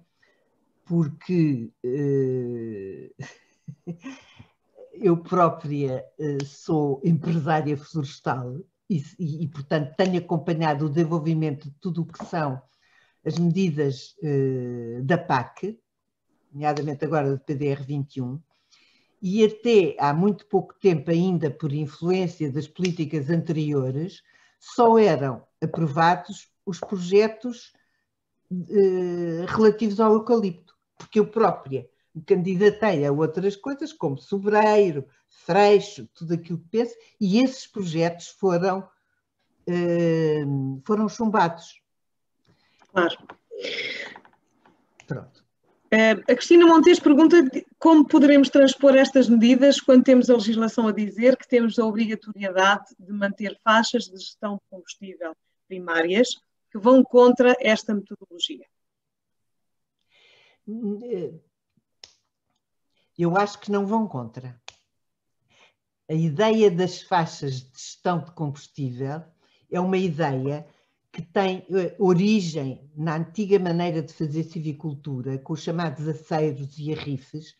Porque [LAUGHS] eu própria sou empresária florestal e, e, portanto, tenho acompanhado o desenvolvimento de tudo o que são as medidas da PAC, nomeadamente agora do PDR 21, e até há muito pouco tempo ainda, por influência das políticas anteriores, só eram aprovados os projetos eh, relativos ao eucalipto, porque eu própria me candidatei a outras coisas, como sobreiro, freixo, tudo aquilo que penso, e esses projetos foram, eh, foram chumbados. Claro. Pronto. Uh, a Cristina Montes pergunta como poderemos transpor estas medidas quando temos a legislação a dizer que temos a obrigatoriedade de manter faixas de gestão de combustível primárias que vão contra esta metodologia. Eh, eu acho que não vão contra. A ideia das faixas de gestão de combustível é uma ideia que tem eh, origem na antiga maneira de fazer civicultura, com os chamados aceiros e arrifes,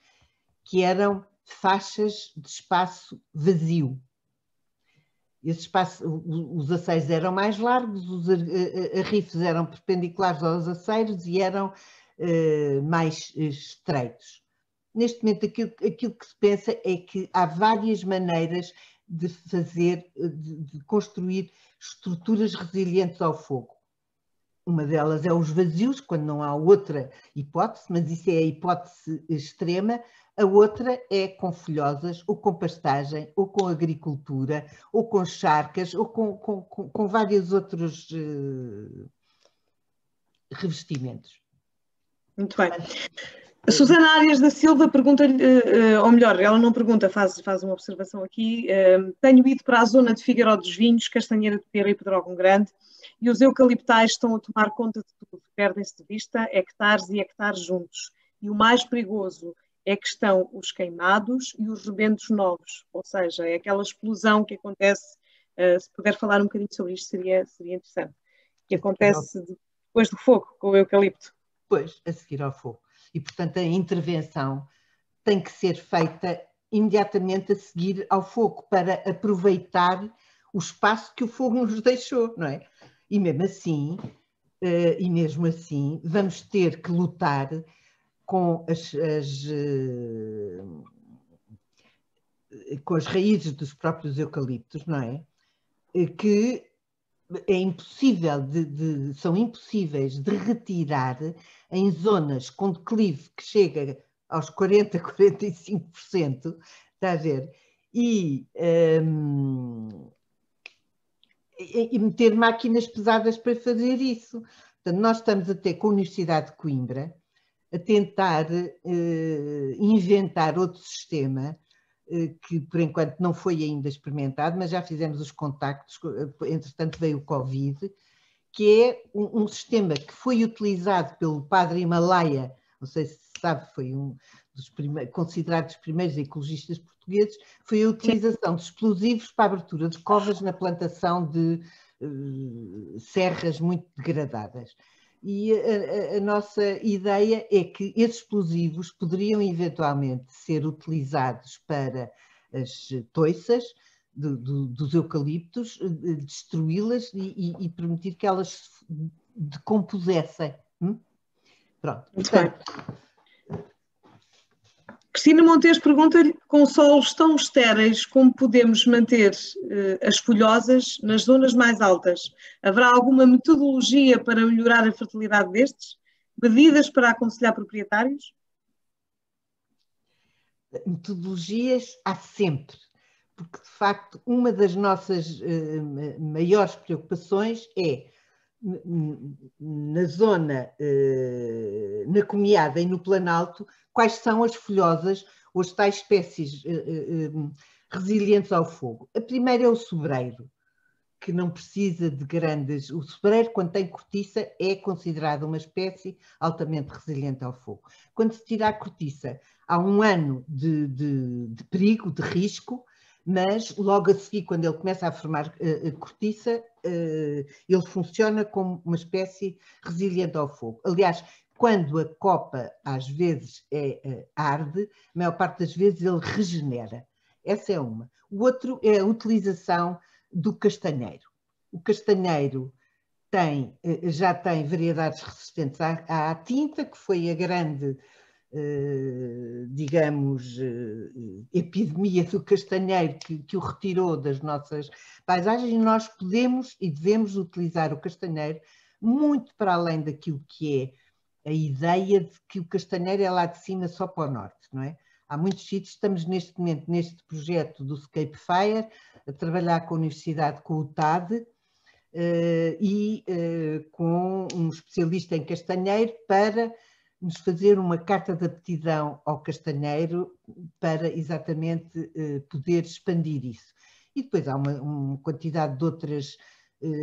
que eram faixas de espaço vazio. Espaço, os aceiros eram mais largos, os arrifes eram perpendiculares aos aceiros e eram uh, mais estreitos neste momento aquilo, aquilo que se pensa é que há várias maneiras de fazer, de, de construir estruturas resilientes ao fogo. Uma delas é os vazios, quando não há outra hipótese, mas isso é a hipótese extrema. A outra é com folhosas, ou com pastagem, ou com agricultura, ou com charcas, ou com, com, com, com vários outros uh, revestimentos. Muito bem. A Susana Arias da Silva pergunta-lhe, uh, ou melhor, ela não pergunta, faz, faz uma observação aqui. Uh, tenho ido para a zona de Figueiró dos Vinhos, Castanheira de Pera e Pedrógão Grande, e os eucaliptais estão a tomar conta de tudo. Perdem-se de vista hectares e hectares juntos. E o mais perigoso é que estão os queimados e os rebentos novos, ou seja, é aquela explosão que acontece. Se puder falar um bocadinho sobre isto, seria, seria interessante. Que acontece depois do fogo, com o eucalipto. Depois, a seguir ao fogo e, portanto, a intervenção tem que ser feita imediatamente a seguir ao fogo para aproveitar o espaço que o fogo nos deixou, não é? E mesmo assim, e mesmo assim vamos ter que lutar com as, as com as raízes dos próprios eucaliptos, não é? Que é impossível de, de, são impossíveis de retirar em zonas com declive que chega aos 40, 45%, [LAUGHS] está a ver? E, um, e meter máquinas pesadas para fazer isso. Portanto, nós estamos até com a Universidade de Coimbra a tentar uh, inventar outro sistema que por enquanto não foi ainda experimentado, mas já fizemos os contactos, eh, entretanto veio o Covid, que é um, um sistema que foi utilizado pelo padre Himalaia, não sei se sabe, foi um dos primeiros, considerados os primeiros ecologistas portugueses, foi a utilização de explosivos para a abertura de covas na plantação de uh, serras muito degradadas. E a, a, nossa ideia é que esses explosivos poderiam eventualmente ser utilizados para as toiças do, do, dos eucaliptos, eh, destruí-las e, e, e, permitir que elas decompusessem. Hum? Pronto. Portanto, Cristina Montes pergunta-lhe: com solos tão estéreis, como podemos manter uh, as folhosas nas zonas mais altas? Haverá alguma metodologia para melhorar a fertilidade destes? Medidas para aconselhar proprietários? Metodologias há sempre, porque de facto uma das nossas uh, maiores preocupações é na zona, eh, na Comiada e no Planalto, quais são as folhosas ou as tais espécies eh, eh, resilientes ao fogo. A primeira é o sobreiro, que não precisa de grandes. O sobreiro, quando tem cortiça, é considerado uma espécie altamente resiliente ao fogo. Quando se tira a cortiça, há um ano de, de, de perigo, de risco, mas logo a seguir, quando ele começa a formar uh, cortiça, uh, ele funciona como uma espécie resiliente ao fogo. Aliás, quando a copa às vezes é, uh, arde, a maior parte das vezes ele regenera. Essa é uma. O outro é a utilização do castanheiro. O castanheiro tem, já tem variedades resistentes à, à tinta, que foi a grande eh, digamos, eh, epidemia do castanheiro que, que, o retirou das nossas paisagens, e nós podemos e devemos utilizar o castanheiro muito para além daquilo que é a ideia de que o castanheiro é lá de cima só para o norte, não é? Há muitos sítios, estamos neste momento neste projeto do Scape Fire, a trabalhar com a Universidade, com o TAD, uh, e uh, com um especialista em castanheiro para nos fazer uma carta de aptidão ao castanheiro para exatamente eh, poder expandir isso. E depois há uma, uma quantidade de outras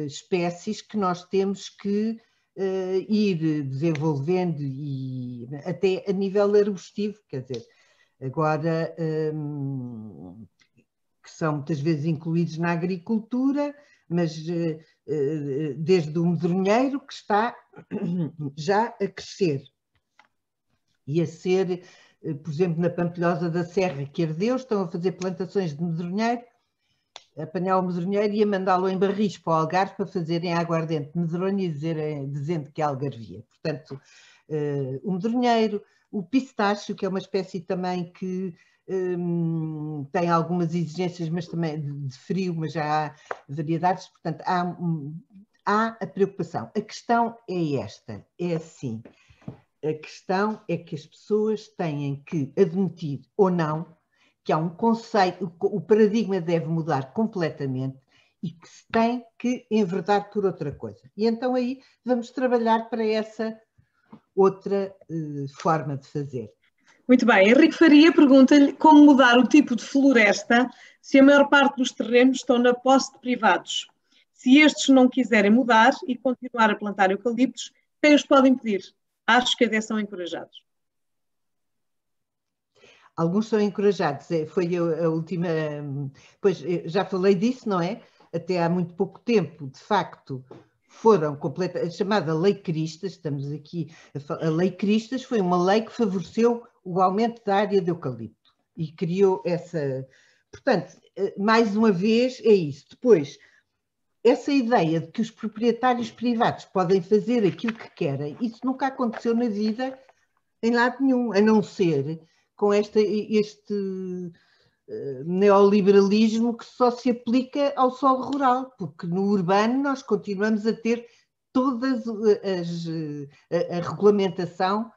espécies que nós temos que eh, ir desenvolvendo e até a nível arbustivo, quer dizer, agora hum, que são muitas vezes incluídos na agricultura, mas desde o medronheiro que está [COUGHS] já a crescer. E a ser, por exemplo, na Pampilhosa da Serra, que ardeu, estão a fazer plantações de medronheiro, apanhar o medronheiro e a mandá-lo em barris para o Algarve para fazerem aguardente de medronho e dizer, dizendo que é algarvia. Portanto, uh, o medronheiro, o pistácio, que é uma espécie também que um, tem algumas exigências, mas também de, de, frio, mas já há variedades, portanto, há, há a preocupação. A questão é esta, é assim, a questão é que as pessoas têm que admitir ou não que há um conceito, o paradigma deve mudar completamente e que se tem que enverdar por outra coisa. E então aí vamos trabalhar para essa outra uh, forma de fazer. Muito bem. Henrique Faria pergunta-lhe como mudar o tipo de floresta se a maior parte dos terrenos estão na posse de privados. Se estes não quiserem mudar e continuar a plantar eucaliptos, quem os pode impedir? acho que até são encorajados. Alguns são encorajados, é, foi a, última. Pois já falei disso, não é? Até há muito pouco tempo, de facto, foram completa, a chamada Lei Cristas, estamos aqui, a, a Lei Cristas foi uma lei que favoreceu o aumento da área de eucalipto e criou essa. Portanto, eh, mais uma vez, é isso. Depois, essa ideia de que os proprietários privados podem fazer aquilo que querem, isso nunca aconteceu na vida em lado nenhum, a não ser com esta, este uh, neoliberalismo que só se aplica ao solo rural, porque no urbano nós continuamos a ter todas as a, a regulamentação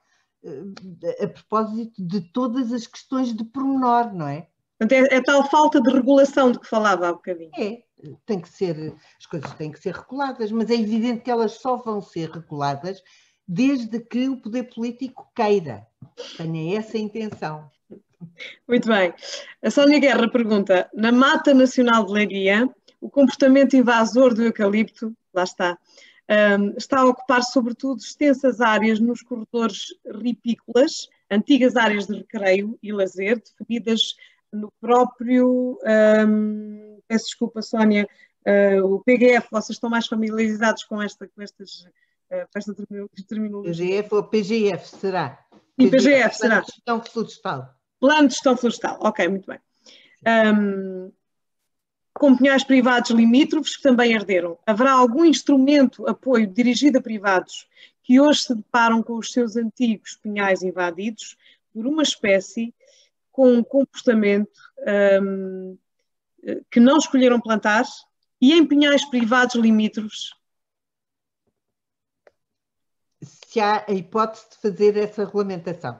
uh, a propósito de todas as questões de pormenor, não é? é, é tal falta de regulação de que falava há bocadinho. É, tem que ser, as coisas têm que ser reguladas, mas é evidente que elas só vão ser reguladas desde que o poder político queira. Tenha essa intenção. Muito bem. A Sónia Guerra pergunta: na Mata Nacional de Leiria, o comportamento invasor do eucalipto, lá está, um, está a ocupar sobretudo extensas áreas nos corredores ripícolas, antigas áreas de recreio e lazer, definidas no próprio. Um, peço desculpa, Sónia, uh, o PGF, vocês estão mais familiarizados com, esta, com, estas, esta terminologia? PGF ou PGF, será? E PGF, PGF será? Plano de Gestão Florestal. Plano de Gestão Florestal, ok, muito bem. Um, com pinhais privados limítrofes que também arderam. Haverá algum instrumento, apoio dirigido a privados que hoje se deparam com os seus antigos pinhais invadidos por uma espécie com um comportamento um, que não escolheram plantar e em pinhais privados limítrofes? Se há a hipótese de fazer essa regulamentação.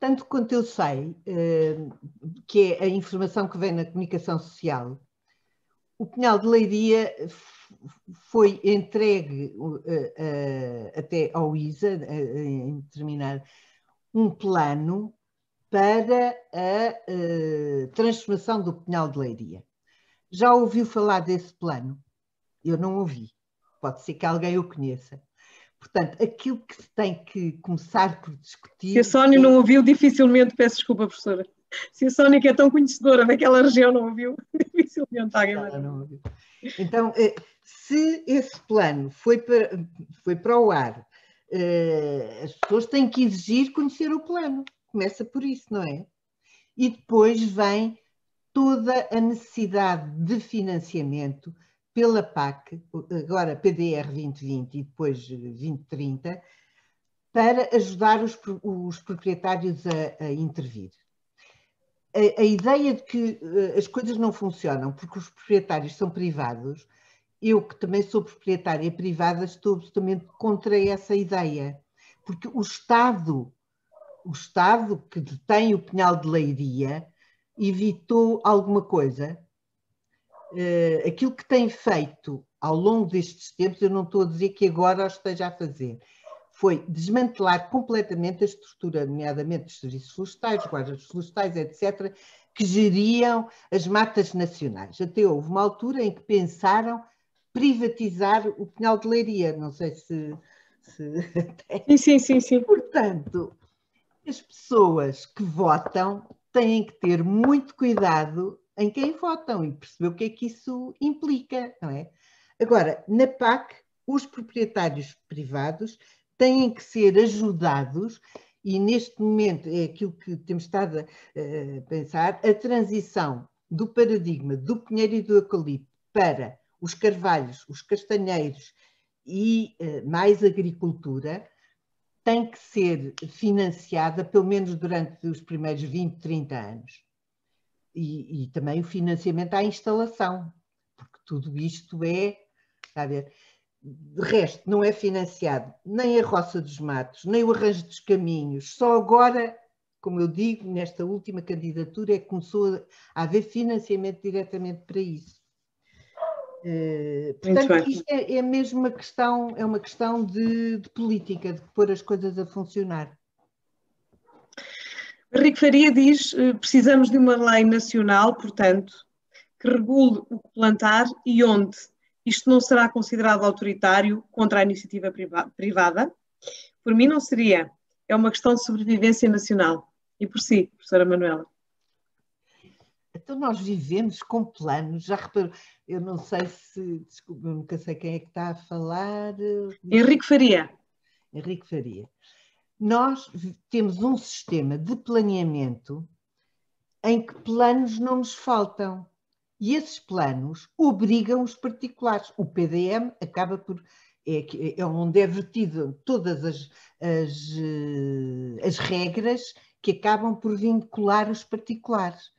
Tanto quanto eu sei, hum, que é a informação que vem na comunicação social, o Pinhal de Leiria foi entregue uh, uh, até ao ISA, em determinar um plano para a transformação do Pinhal de Leiria. Já ouviu falar desse plano? Eu não ouvi. Pode ser que alguém o conheça. Portanto, aquilo que se tem que começar por discutir. Se a Sónia é... não ouviu, dificilmente, peço desculpa, professora. Se a Sónia, que é tão conhecedora daquela região, não ouviu, [LAUGHS] dificilmente alguém ouviu. Então, eh, se esse plano foi para, foi para o ar, eh, as pessoas têm que exigir conhecer o plano. Começa por isso, não é? E depois vem toda a necessidade de financiamento pela PAC, agora PDR 2020 e depois 2030, para ajudar os, os proprietários a, a intervir a, a, ideia de que uh, as coisas não funcionam porque os proprietários são privados, eu que também sou proprietária privada, estou absolutamente contra essa ideia. Porque o Estado, o Estado que detém o Pinhal de Leiria, evitou alguma coisa. Uh, aquilo que tem feito ao longo destes tempos, eu não estou a dizer que agora o esteja a fazer, foi desmantelar completamente a estrutura, nomeadamente dos serviços florestais, guardas florestais, etc., que geriam as matas nacionais. Até houve uma altura em que pensaram privatizar o Pinhal de Leiria, não sei se... se... [LAUGHS] Sim, sim, sim. Portanto, as pessoas que votam têm que ter muito cuidado em quem votam e perceber o que é que isso implica, não é? Agora, na PAC, os proprietários privados têm que ser ajudados e neste momento é aquilo que temos estado a, a pensar, a transição do paradigma do pinheiro e do eucalipto para os carvalhos, os castanheiros e uh, mais agricultura tem que ser financiada pelo menos durante os primeiros 20, 30 anos. E, e também o financiamento à instalação, porque tudo isto é, está a ver, de resto, não é financiado nem a Roça dos Matos, nem o Arranjo dos Caminhos. Só agora, como eu digo, nesta última candidatura é que começou a haver financiamento diretamente para isso. Uh, portanto, isto é, é, mesmo uma questão, é uma questão de, de política, de pôr as coisas a funcionar. Henrique Faria diz eh, precisamos de uma lei nacional, portanto, que regule o que plantar e onde isto não será considerado autoritário contra a iniciativa privada? Por mim, não seria. É uma questão de sobrevivência nacional. E por si, professora Manuela? Então, nós vivemos com planos, já reparou, eu não sei se, desculpe, eu nunca sei quem é que está a falar. Henrique Faria. Henrique Faria. Nós temos um sistema de planeamento em que planos não nos faltam E esses planos obrigam os particulares. O PDM acaba por. É, é onde é vertido todas as, as, eh, as regras que acabam por vincular os particulares.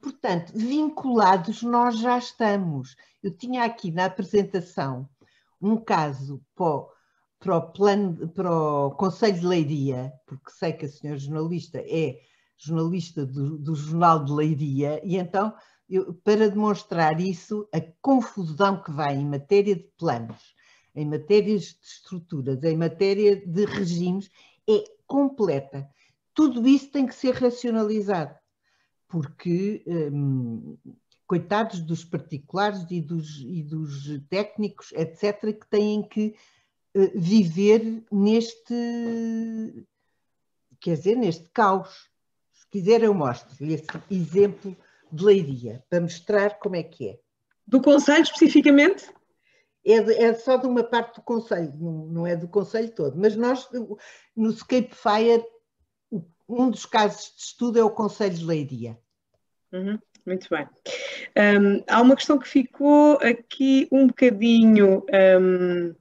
Portanto, vinculados nós já estamos. Eu tinha aqui na apresentação um caso para para o, plano, para o Conselho de Leiria, porque sei que a senhora jornalista é jornalista do, do Jornal de Leiria, e então, eu, para demonstrar isso, a confusão que vai em matéria de planos, em matérias de estruturas, em matéria de regimes, é completa. Tudo isso tem que ser racionalizado, porque hum, coitados dos particulares e dos, e dos técnicos, etc., que têm que viver neste, quer dizer, neste caos. Se quiser, eu mostro-lhe esse exemplo de Leiria, para mostrar como é que é. Do Conselho, especificamente? É, de, é só de uma parte do Conselho, não, não é do Conselho todo. Mas nós, no Scape Fire, um dos casos de estudo é o Conselho de Leiria. Uhum. Muito bem. Um, há uma questão que ficou aqui um bocadinho. Um,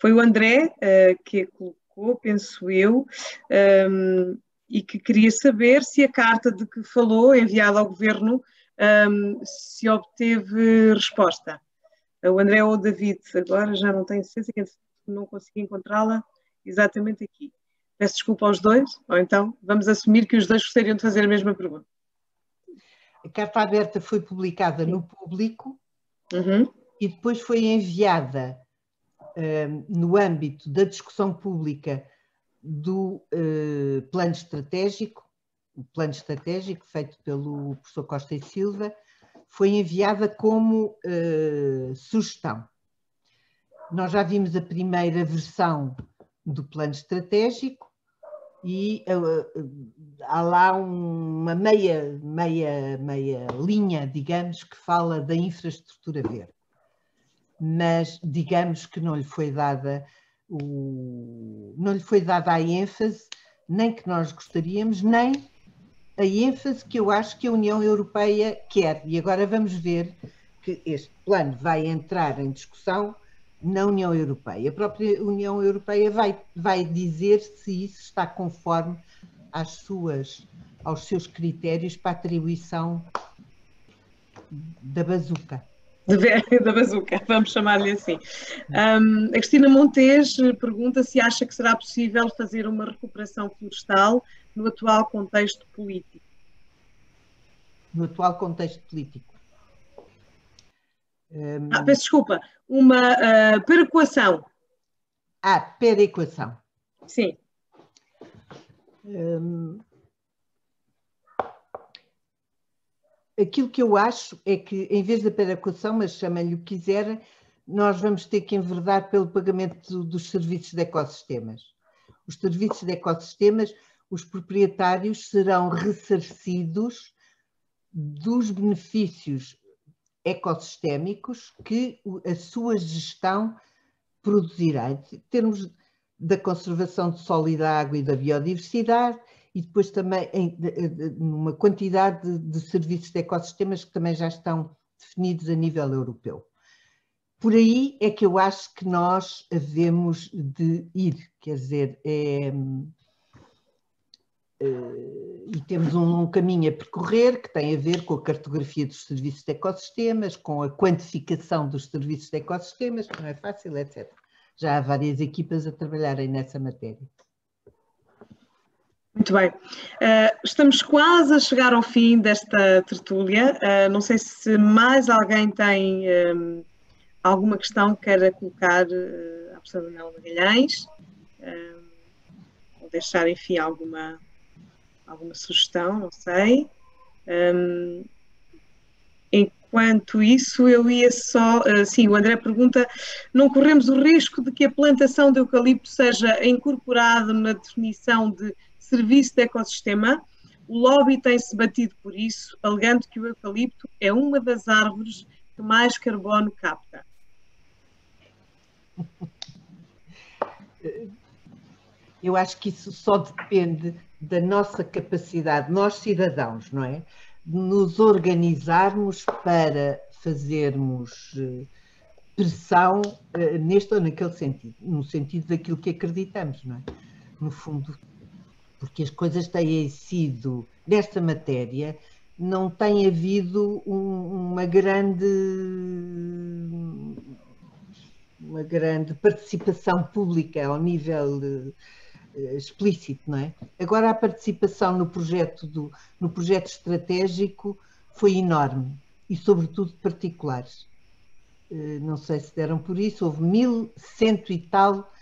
foi o André uh, que a colocou, penso eu, um, e que queria saber se a carta de que falou, enviada ao governo, se obteve resposta. O André ou o David, agora já não tenho certeza que não consegui encontrá-la exatamente aqui. Peço desculpa aos dois, ou então vamos assumir que os dois gostariam de fazer a mesma pergunta. A carta aberta foi publicada no público uhum. e depois foi enviada no âmbito da discussão pública do uh, plano estratégico, o plano estratégico feito pelo professor Costa e Silva, foi enviada como uh, sugestão. Nós já vimos a primeira versão do plano estratégico, e uh, há lá uma meia, meia, meia linha, digamos, que fala da infraestrutura verde. Mas digamos que não lhe foi dada o, não lhe foi dada a ênfase, nem que nós gostaríamos, nem a ênfase que eu acho que a União Europeia quer. E agora vamos ver que este plano vai entrar em discussão na União Europeia. A própria União Europeia vai, vai dizer se isso está conforme às suas, aos seus critérios para atribuição da bazuca. [LAUGHS] Da bazuca, vamos chamar-lhe assim. Um, a Cristina Montes pergunta se acha que será possível fazer uma recuperação florestal no atual contexto político. No atual contexto político. Um... Ah, peço desculpa, uma uh, perequação. Ah, perequação. Sim. Um... Aquilo que eu acho é que, em vez da perequação, mas chamem-lhe o que quiserem, nós vamos ter que enverdar pelo pagamento dos serviços de ecossistemas. Os serviços de ecossistemas, os proprietários serão ressarcidos dos benefícios ecossistémicos que a sua gestão produzirá, em termos da conservação de solo e da água e da biodiversidade, e depois também em uma quantidade de, de serviços de ecossistemas que também já estão definidos a nível europeu. Por aí é que eu acho que nós havemos de ir, quer dizer, é, eh, e temos um caminho a percorrer que tem a ver com a cartografia dos serviços de ecossistemas, com a quantificação dos serviços de ecossistemas, que não é fácil, etc. Já há várias equipas a trabalharem nessa matéria. Muito bem. Uh, estamos quase a chegar ao fim desta tertúlia. Uh, não sei se mais alguém tem um, alguma questão que queira colocar uh, à professora Daniela Magalhães, ou deixar, enfim, alguma alguma sugestão, não sei. Um, enquanto isso, eu ia só. Sim, o André pergunta: não corremos o risco de que a plantação de eucalipto seja incorporada na definição de serviço de ecossistema? O lobby tem-se batido por isso, alegando que o eucalipto é uma das árvores que mais carbono capta. Eu acho que isso só depende da nossa capacidade, nós cidadãos, não é? de nos organizarmos para fazermos eh, pressão uh, neste ou naquele sentido, no sentido daquilo que acreditamos, não é? No fundo, porque as coisas têm sido, nesta matéria, não tem havido um, uma grande uma grande participação pública ao nível uh, explícito, não é? Agora a participação no projeto do no projeto estratégico foi enorme e sobretudo particulares. Uh, não sei se deram por isso, houve mil cento e tal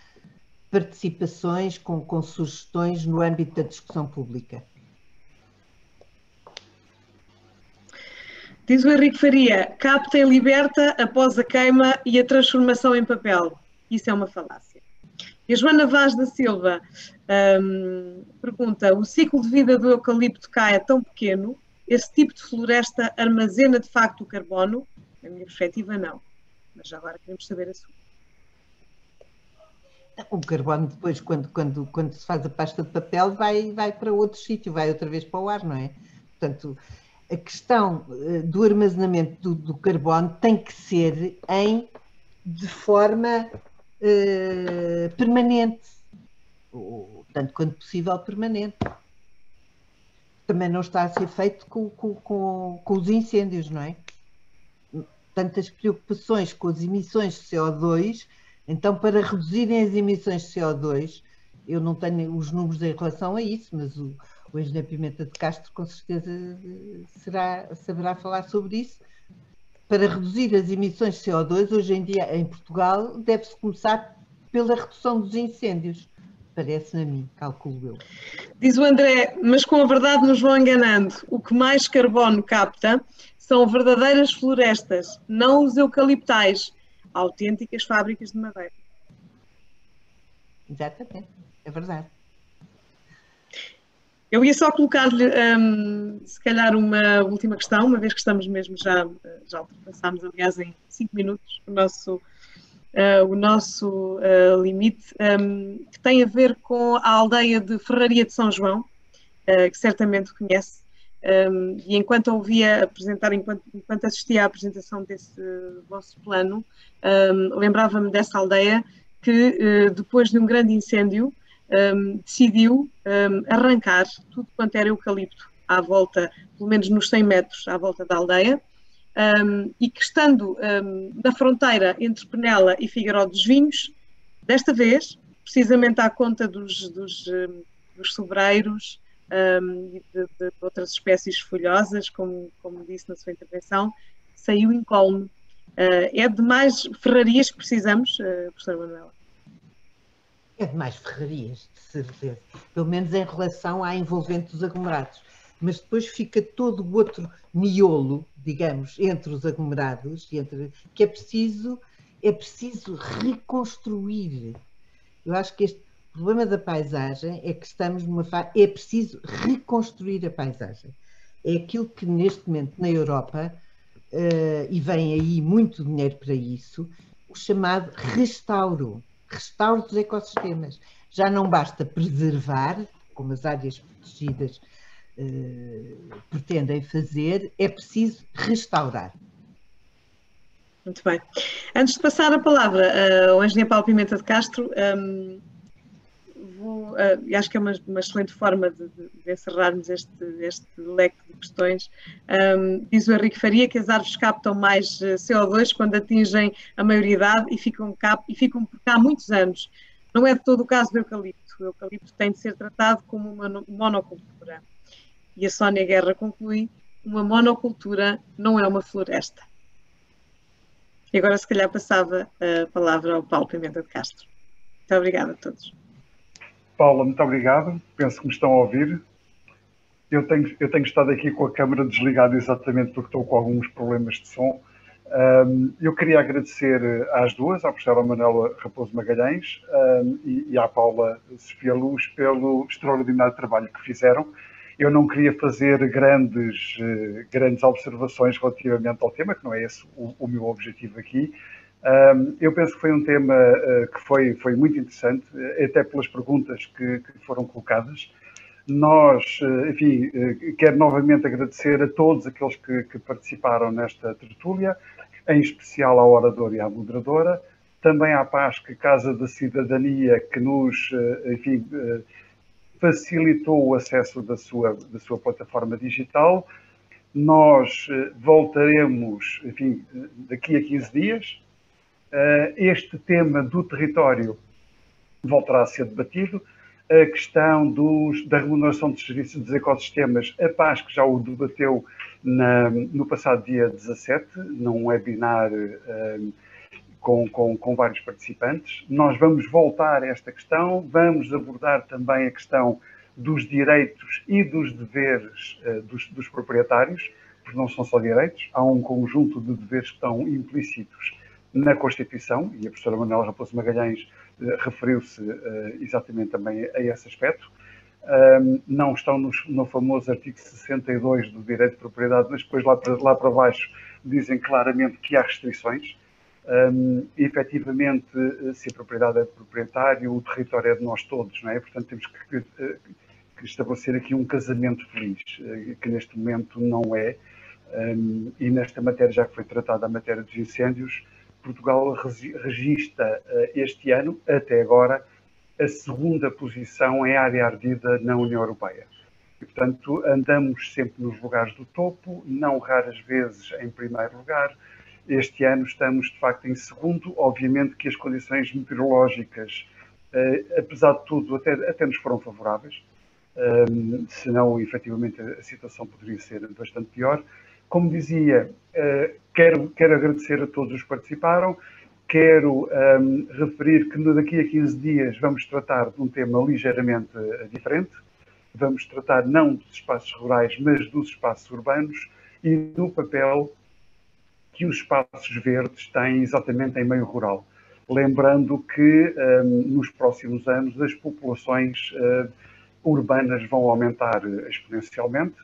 participações com, com sugestões no âmbito da discussão pública. Diz o Henrique Faria, capta e liberta após a queima e a transformação em papel. Isso é uma falácia. E a Joana Vaz da Silva um, pergunta, o ciclo de vida do eucalipto cai é tão pequeno, esse tipo de floresta armazena de facto o carbono? Na minha perspectiva, não. Mas já agora queremos saber a sua. O carbono depois, quando, quando, quando se faz a pasta de papel, vai, vai para outro sítio, vai outra vez para o ar, não é? Portanto, a questão eh, do armazenamento do, do carbono tem que ser em de forma uh, permanente, ou, tanto quanto possível permanente. Também não está a ser feito com, com, com, com os incêndios, não é? Tantas preocupações com as emissões de CO2, então para reduzirem as emissões de CO2, eu não tenho os números em relação a isso, mas o, o engenheiro Pimenta de Castro com certeza será, saberá falar sobre isso. Para reduzir as emissões de CO2, hoje em dia em Portugal, deve-se começar pela redução dos incêndios. Parece-me a mim, calculo eu. Diz o André, mas com a verdade nos vão enganando. O que mais carbono capta são verdadeiras florestas, não os eucaliptais, autênticas fábricas de madeira. Exatamente, é verdade. Eu ia só colocar-lhe, um, se calhar, uma última questão, uma vez que estamos mesmo já, já ultrapassámos, aliás, em cinco minutos o nosso, uh, o nosso uh, limite, um, que tem a ver com a aldeia de Ferraria de São João, uh, que certamente conhece. Um, e enquanto ouvia apresentar, enquanto, enquanto, assistia à apresentação desse vosso plano, hum, lembrava-me dessa aldeia que, depois de um grande incêndio, um, decidiu um, arrancar tudo quanto era eucalipto à volta, pelo menos nos 100 metros à volta da aldeia, um, e que estando na fronteira entre Penela e Figueiró dos Vinhos, desta vez, precisamente à conta dos, dos, dos sobreiros e de, de, outras espécies folhosas, como, como disse na sua intervenção, saiu incólume. Uh, é de mais ferrarias que precisamos, uh, professora Manuela? É de mais ferrarias, de certeza. Pelo menos em relação à envolvente dos aglomerados. Mas depois fica todo o outro miolo, digamos, entre os aglomerados, entre, que é preciso, é preciso reconstruir. Eu acho que este problema da paisagem é que estamos numa fase. É preciso reconstruir a paisagem. É aquilo que neste momento na Europa, uh, e vem aí muito dinheiro para isso, o chamado restauro restauro dos ecossistemas. Já não basta preservar, como as áreas protegidas eh, pretendem fazer, é preciso restaurar. Muito bem. Antes de passar a palavra uh, ao engenheiro Paulo Pimenta de Castro, um, vou, uh, acho que é uma, uma excelente forma de, de, encerrarmos este, este leque de questões. Um, diz o Henrique Faria que as árvores captam mais eh, CO2 quando atingem a maioridade e ficam, cap, e ficam por cá muitos anos. Não é de todo o caso do eucalipto. O eucalipto tem de ser tratado como uma monocultura. E a Sónia Guerra conclui: uma monocultura não é uma floresta. E agora, se calhar, passava a palavra ao Paulo Pimenta de Castro. Muito obrigada a todos. Paula, muito obrigado. Penso que me estão a ouvir. Eu tenho, eu tenho estado aqui com a câmara desligada exatamente porque estou com alguns problemas de som. Um, eu queria agradecer às duas, à professora Manuela Raposo Magalhães um, e, e, à Paula Sofia Luz, pelo extraordinário trabalho que fizeram. Eu não queria fazer grandes, uh, grandes observações relativamente ao tema, que não é esse o, o meu objetivo aqui, um, eu penso que foi um tema uh, que foi, foi muito interessante, até pelas perguntas que, que, foram colocadas. Nós, enfim, quero novamente agradecer a todos aqueles que, que participaram nesta tertúlia, em especial à oradora e à moderadora, também à PASC, Casa da Cidadania, que nos, enfim, facilitou o acesso da sua, da sua plataforma digital. Nós eh, voltaremos, enfim, daqui a 15 dias. Eh, este tema do território voltará a ser debatido. A questão dos, da remuneração dos serviços dos ecossistemas, a PAS que já o debateu na, no passado dia 17, num webinar eh, com, com, com, vários participantes. Nós vamos voltar a esta questão, vamos abordar também a questão dos direitos e dos deveres uh, dos, dos, proprietários, porque não são só direitos, há um conjunto de deveres que estão implícitos na Constituição, e a professora Manuela Raposo Magalhães uh, referiu-se uh, exatamente também a esse aspecto. não estão no, famoso artigo 62 do direito de propriedade, mas depois lá para, lá para baixo dizem claramente que há restrições um, efetivamente, eh, se a propriedade é de proprietário, o território é de nós todos, não é? Portanto, temos que, eh, que estabelecer aqui um casamento feliz, eh, que neste momento não é. Um, e nesta matéria, já que foi tratada a matéria dos incêndios, Portugal registra este ano, até agora, a segunda posição em área ardida na União Europeia. E, portanto, andamos sempre nos lugares do topo, não raras vezes em primeiro lugar, este ano estamos, de facto, em segundo. Obviamente que as condições meteorológicas, eh, apesar de tudo, até, até nos foram favoráveis. Um, senão, efetivamente, a situação poderia ser bastante pior. Como dizia, uh, quero, quero agradecer a todos os que participaram. Quero um, referir que daqui a 15 dias vamos tratar de um tema ligeiramente uh, diferente. Vamos tratar não dos espaços rurais, mas dos espaços urbanos e do papel que os espaços verdes têm exatamente em meio rural. Lembrando que um, nos próximos anos as populações uh, urbanas vão aumentar exponencialmente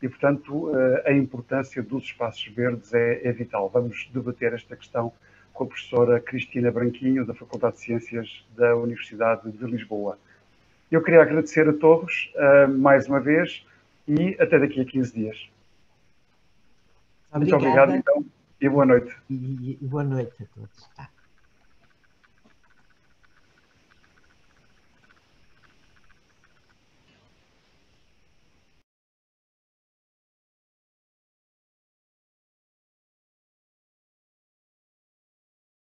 e, portanto, uh, a importância dos espaços verdes é, é, vital. Vamos debater esta questão com a professora Cristina Branquinho, da Faculdade de Ciências da Universidade de Lisboa. Eu queria agradecer a todos uh, mais uma vez e até daqui a 15 dias. Obrigada. Muito obrigado, então. E boa noite. E, boa noite a todos. Tá.